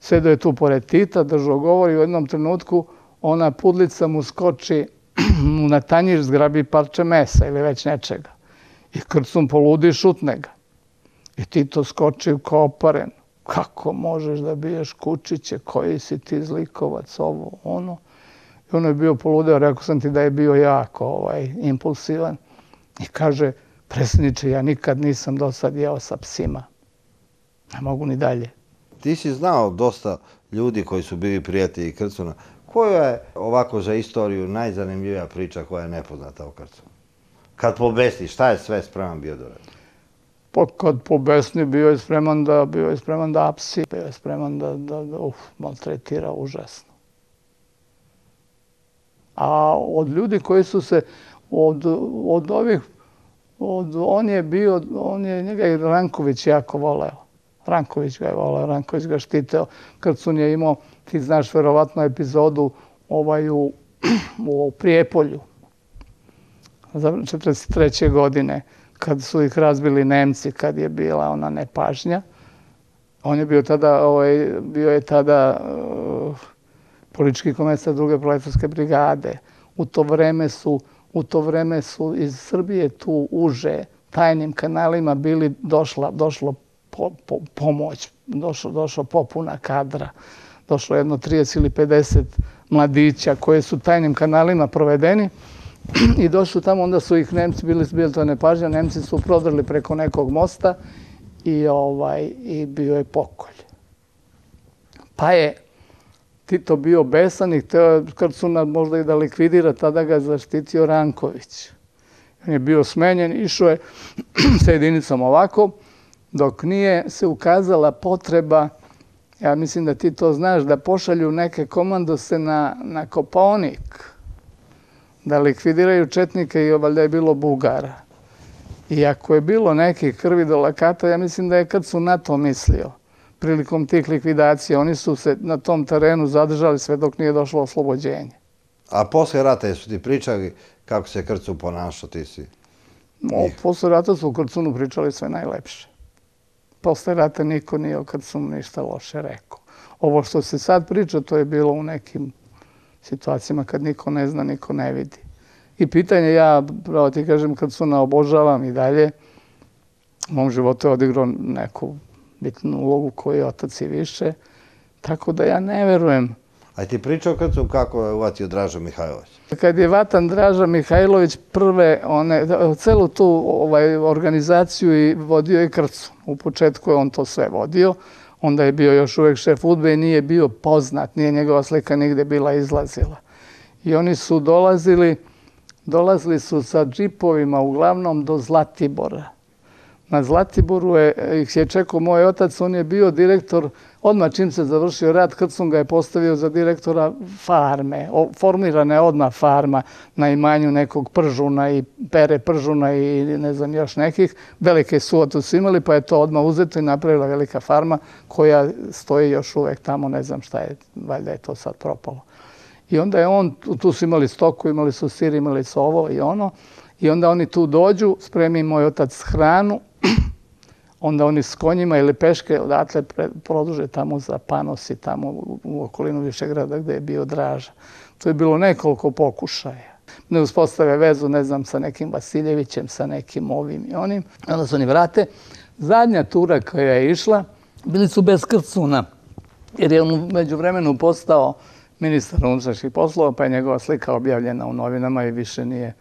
sedao je tu pored Tita, držao govor i u jednom trenutku ona pudlica mu skoči na tanjir, zgrabi parče mesa ili već nečega. I Krcun poludi i šutne ga. I Tito skoči kao oparen. Kako možeš da biješ kučiće, koji si ti zlikovac, ovo, ono. I ono je bio poludeo, rekao sam ti da je bio jako ovaj, impulsivan. I kaže, predsjedniče, ja nikad nisam do sad jeo sa psima. Ne mogu ni dalje. Ti si znao dosta ljudi koji su bili prijatelji Krcuna. Koja je ovako za istoriju najzanimljivija priča koja je nepoznata o Krcunu? Kad pobesti, šta je sve spreman bio da radi? Pa kad pobesni bio je spreman da, bio je spreman da apsi, bio je spreman da, da, da uf, maltretira užasno. A od ljudi koji su se, od, od ovih, od, on je bio, on je, njega je Ranković jako voleo. Ranković ga je voleo, Ranković ga štiteo. Krcun je imao, ti znaš verovatno epizodu ovaj u, u Prijepolju, za 43. godine, kad su ih razbili Nemci, kad je bila ona nepažnja. On je bio tada, ovaj, bio je tada uh, politički komesar druge proletarske brigade. U to vreme su u to vreme su iz Srbije tu uže tajnim kanalima bili došla, došlo po, po, pomoć, došlo, došlo popuna kadra, došlo jedno 30 ili 50 mladića koje su tajnim kanalima provedeni i došli tamo, onda su ih Nemci bili zbili to nepažnja, Nemci su prodrli preko nekog mosta i ovaj i bio je pokolj. Pa je Tito bio besan i hteo Krcuna možda i da likvidira, tada ga je zaštitio Ranković. On je bio smenjen, išao je sa jedinicom ovako, dok nije se ukazala potreba, ja mislim da ti to znaš, da pošalju neke komandose na, na Koponik, da likvidiraju Četnike i valjda je bilo Bugara. I ako je bilo neke krvi do lakata, ja mislim da je kad su na to mislio prilikom tih likvidacija. Oni su se na tom terenu zadržali sve dok nije došlo oslobođenje. A posle rata jesu ti pričali kako se Krcun ponašao, ti si... Posle rata su u Krcunu pričali sve najlepše. Posle rata niko nije o Krcunu ništa loše rekao. Ovo što se sad priča, to je bilo u nekim situacijama kad niko ne zna, niko ne vidi. I pitanje, ja, pravo ti kažem, Krcuna obožavam i dalje, u mom životu je odigrao neku bitnu ulogu koju je otac i više, tako da ja ne verujem A ti pričao Krcun kako je uvatio Dražo Mihajlović? Kad je Vatan Draža Mihajlović prve, one, celu tu ovaj, organizaciju i vodio je Krcun. U početku je on to sve vodio, onda je bio još uvek šef udbe i nije bio poznat, nije njegova slika nigde bila izlazila. I oni su dolazili, dolazili su sa džipovima uglavnom do Zlatibora. Na Zlatiboru je, ih je čekao moj otac, on je bio direktor, odmah čim se završio rad, Krcun ga je postavio za direktora farme. O, formirana je odmah farma na imanju nekog pržuna i pere pržuna i ne znam još nekih. Velike suotu su imali, pa je to odmah uzeto i napravila velika farma koja stoji još uvek tamo, ne znam šta je, valjda je to sad propalo. I onda je on, tu su imali stoku, imali su sir, imali su ovo i ono. I onda oni tu dođu, spremi moj otac hranu, onda oni s konjima ili peške odatle produže tamo za Panos i tamo u, u okolinu Višegrada gde je bio Draža. To je bilo nekoliko pokušaja. Ne uspostave vezu, ne znam, sa nekim Vasiljevićem, sa nekim ovim i onim. Onda su oni vrate. Zadnja tura koja je išla, bili su bez krcuna. jer je on među vremenu postao ministar unutrašnjih poslova, pa je njegova slika objavljena u novinama i više nije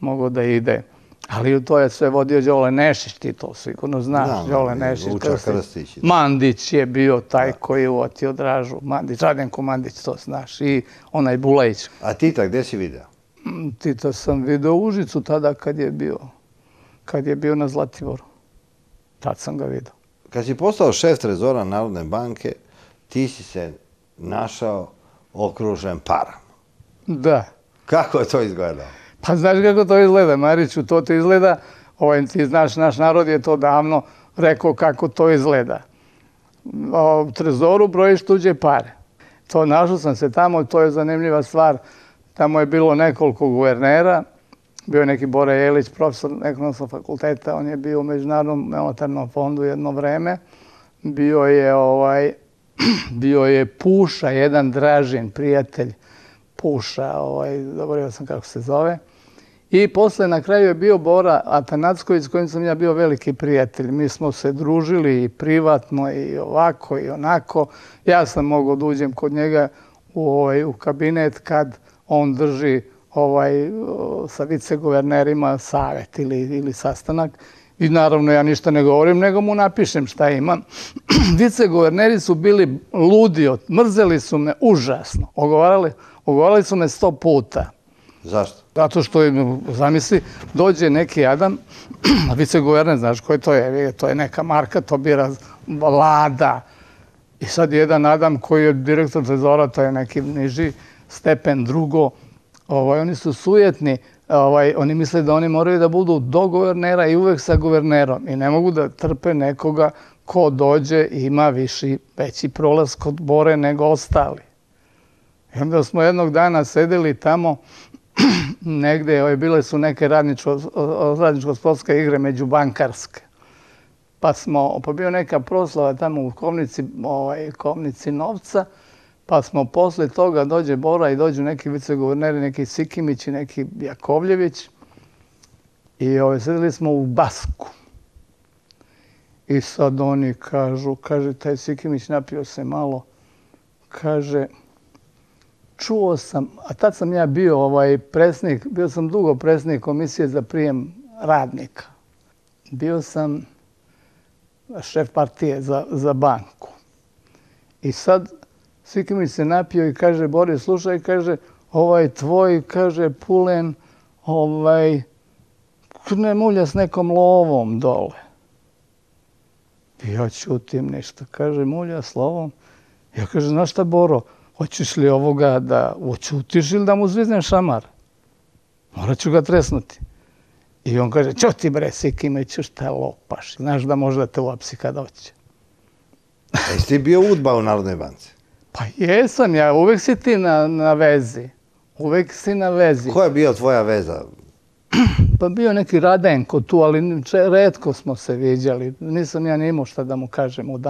mogao da ide. Ali to je sve vodio Đole Nešić, ti to sigurno znaš, Đole Nešić. Vuča Krstić. Mandić je bio taj koji je uotio Dražu. Mandić, Radenko Mandić, to znaš. I onaj Bulajić. A Tita, gdje si video? Mm, Tita sam video u Užicu tada kad je bio, kad je bio na Zlativoru. Tad sam ga vidio. Kad si postao šef trezora Narodne banke, ti si se našao okružen param. Da. Kako je to izgledalo? Pa znaš kako to izgleda, Mariću, to to izgleda, ovaj, ti znaš, naš narod je to davno rekao kako to izgleda. O, U trezoru brojiš tuđe pare. To našao sam se tamo, to je zanimljiva stvar. Tamo je bilo nekoliko guvernera, bio je neki Bora Jelić, profesor ekonomskog fakulteta, on je bio u Međunarodnom monetarnom fondu jedno vreme. Bio je ovaj bio je Puša, jedan Dražin, prijatelj Puša, ovaj, zaboravio sam kako se zove. I posle na kraju je bio Bora Atanacković s kojim sam ja bio veliki prijatelj. Mi smo se družili i privatno i ovako i onako. Ja sam mogao da uđem kod njega u, ovaj, u kabinet kad on drži ovaj, sa viceguvernerima savet ili, ili sastanak. I naravno ja ništa ne govorim, nego mu napišem šta imam. Viceguverneri su bili ludi, mrzeli su me užasno. Ogovarali, ogovarali su me sto puta. Zašto? Zato što, je, zamisli, dođe neki Adam, a viceguverner, znaš koji to je, to je neka marka, to bira vlada. I sad jedan Adam koji je direktor trezora, to je neki niži stepen, drugo, ovaj, oni su sujetni, ovaj, oni misle da oni moraju da budu do guvernera i uvek sa guvernerom i ne mogu da trpe nekoga ko dođe i ima viši, veći prolaz kod Bore nego ostali. I onda smo jednog dana sedeli tamo, negde, ovaj, bile su neke radničko, radničko-sportske igre među bankarske. Pa smo, pa bio neka proslava tamo u Komnici, ovaj, Komnici novca, pa smo posle toga dođe Bora i dođu neki viceguverneri, neki Sikimić i neki Jakovljević. I ovaj, sedeli smo u Basku. I sad oni kažu, kaže, taj Sikimić napio se malo, kaže, čuo sam, a tad sam ja bio ovaj presnik, bio sam dugo presnik komisije za prijem radnika. Bio sam šef partije za, za banku. I sad Sikimić se napio i kaže, Boris, slušaj, kaže, ovaj tvoj, kaže, pulen, ovaj, ne mulja s nekom lovom dole. I ja čutim nešto. Kaže, mulja s lovom. Ja kaže, znaš šta, Boro, hoćeš li ovoga da očutiš ili da mu zviznem šamar? Morat ću ga tresnuti. I on kaže, čo ti bre, Sikimiću, šta lopaš? Znaš da možda te uapsi kad hoće. A jesi ti bio udba u Narodnoj banci? Pa jesam ja, uvek si ti na, na vezi. Uvek si na vezi. Koja je bio tvoja veza? Pa bio neki Radenko tu, ali če, redko smo se viđali. Nisam ja ni imao šta da mu kažem u.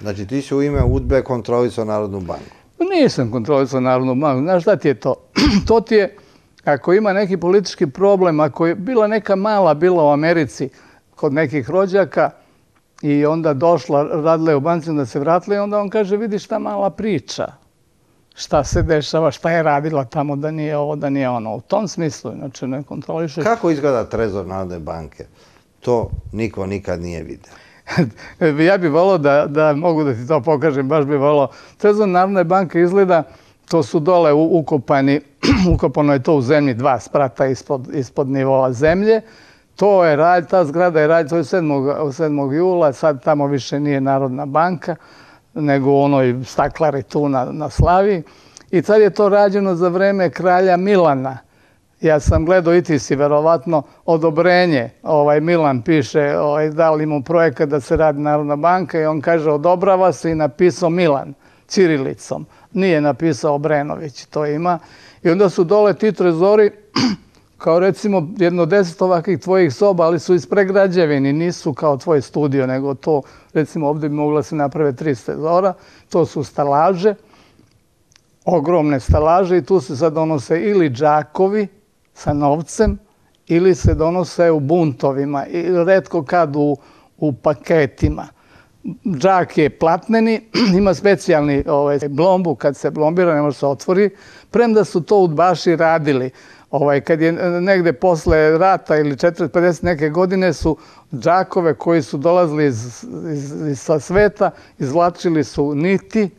Znači ti si u ime udbe kontrolisao Narodnu banku. Pa nisam kontrolisao Narodnu banku. Znaš šta ti je to? to ti je, ako ima neki politički problem, ako je bila neka mala bila u Americi kod nekih rođaka i onda došla, radila je u banci, onda se vratila i onda on kaže, vidi šta mala priča. Šta se dešava, šta je radila tamo, da nije ovo, da nije ono. U tom smislu, inače ne kontroliše. Kako izgleda trezor Narodne banke? To niko nikad nije vidio. ja bih volao da, da mogu da ti to pokažem, baš bih volao. Trezor Narodne banke izgleda, to su dole ukopani, ukopano je to u zemlji, dva sprata ispod, ispod nivoa zemlje. To je rad, ta zgrada je rad, to je 7. 7. jula, sad tamo više nije Narodna banka, nego u onoj staklari tu na, na Slavi. I sad je to rađeno za vreme kralja Milana. Ja sam gledao i ti si verovatno odobrenje. Ovaj Milan piše, ovaj, dali mu projekat da se radi Narodna banka i on kaže odobrava se i napisao Milan Cirilicom. Nije napisao Obrenović, to ima. I onda su dole ti trezori, kao recimo jedno deset ovakvih tvojih soba, ali su ispregrađevini, nisu kao tvoj studio, nego to, recimo ovdje bi mogla se naprave tri trezora. To su stalaže, ogromne stalaže i tu se sad donose ili džakovi sa novcem ili se donose u buntovima i redko kad u, u paketima. džak je platneni, ima specijalni ovaj, blombu, kad se blombira ne može se otvori, premda su to udbaši radili. Ovaj, kad je negde posle rata ili 40-50 neke godine su džakove koji su dolazili iz, iz, iz, sa sveta, izvlačili su niti,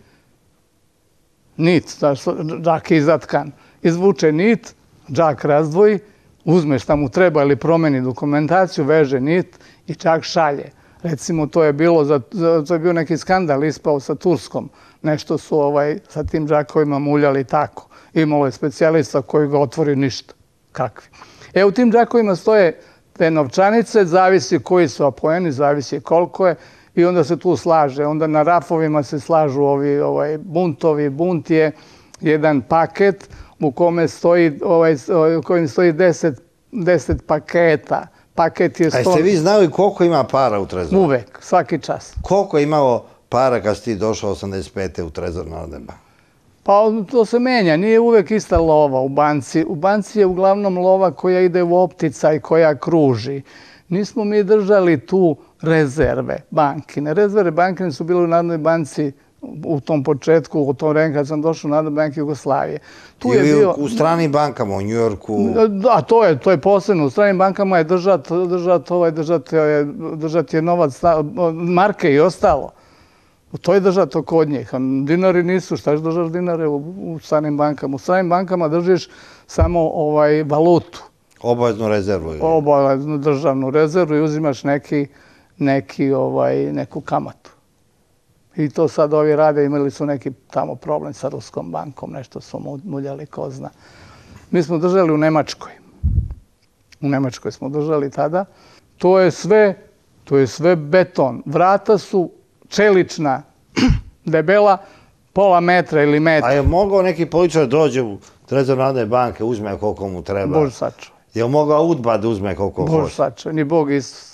nit, znaš, džak je izatkan. Izvuče nit, džak razdvoji, uzme šta mu treba ili promeni dokumentaciju, veže nit i čak šalje. Recimo, to je bilo, za, za, to je bio neki skandal ispao sa Turskom. Nešto su ovaj, sa tim džakovima muljali tako. Imalo je specijalista koji ga otvori ništa. Kakvi. E, u tim džakovima stoje te novčanice, zavisi koji su apojeni, zavisi koliko je i onda se tu slaže. Onda na rafovima se slažu ovi ovaj, buntovi. Bunt je jedan paket u kome stoji, ovaj, u kojem stoji 10, 10 paketa. Paket je A jeste vi znali koliko ima para u trezoru? Uvek, svaki čas. Koliko je imalo para kad si ti došao 85. u trezor Narodne banke? Pa to se menja, nije uvek ista lova u banci. U banci je uglavnom lova koja ide u optica i koja kruži. Nismo mi držali tu rezerve bankine. Rezerve bankine su bile u Narodnoj banci u tom početku, u tom vremenu kad sam došao Narodnoj banki Jugoslavije. Tu Ili je bio... u stranim bankama, u Njujorku? Da, to je, to je posebno. U stranim bankama je držat, držat, ovaj, držat, držat je novac, marke i ostalo. To je držati to kod njih. Dinari nisu, šta je držaš dinare u, u stranim bankama? U stranim bankama držiš samo ovaj valutu. Obaveznu rezervu. Obaveznu državnu rezervu i uzimaš neki, neki, ovaj, neku kamatu. I to sad ovi rade, imali su neki tamo problem sa Ruskom bankom, nešto su muljali, ko zna. Mi smo držali u Nemačkoj. U Nemačkoj smo držali tada. To je sve, to je sve beton. Vrata su čelična, debela, pola metra ili metra. A je mogao neki političar dođe u Trezor Narodne banke, uzme koliko mu treba? Bož sačuvaj. Je mogao udba da uzme koliko hoće? Bož sačuvaj, ni Bog Isus.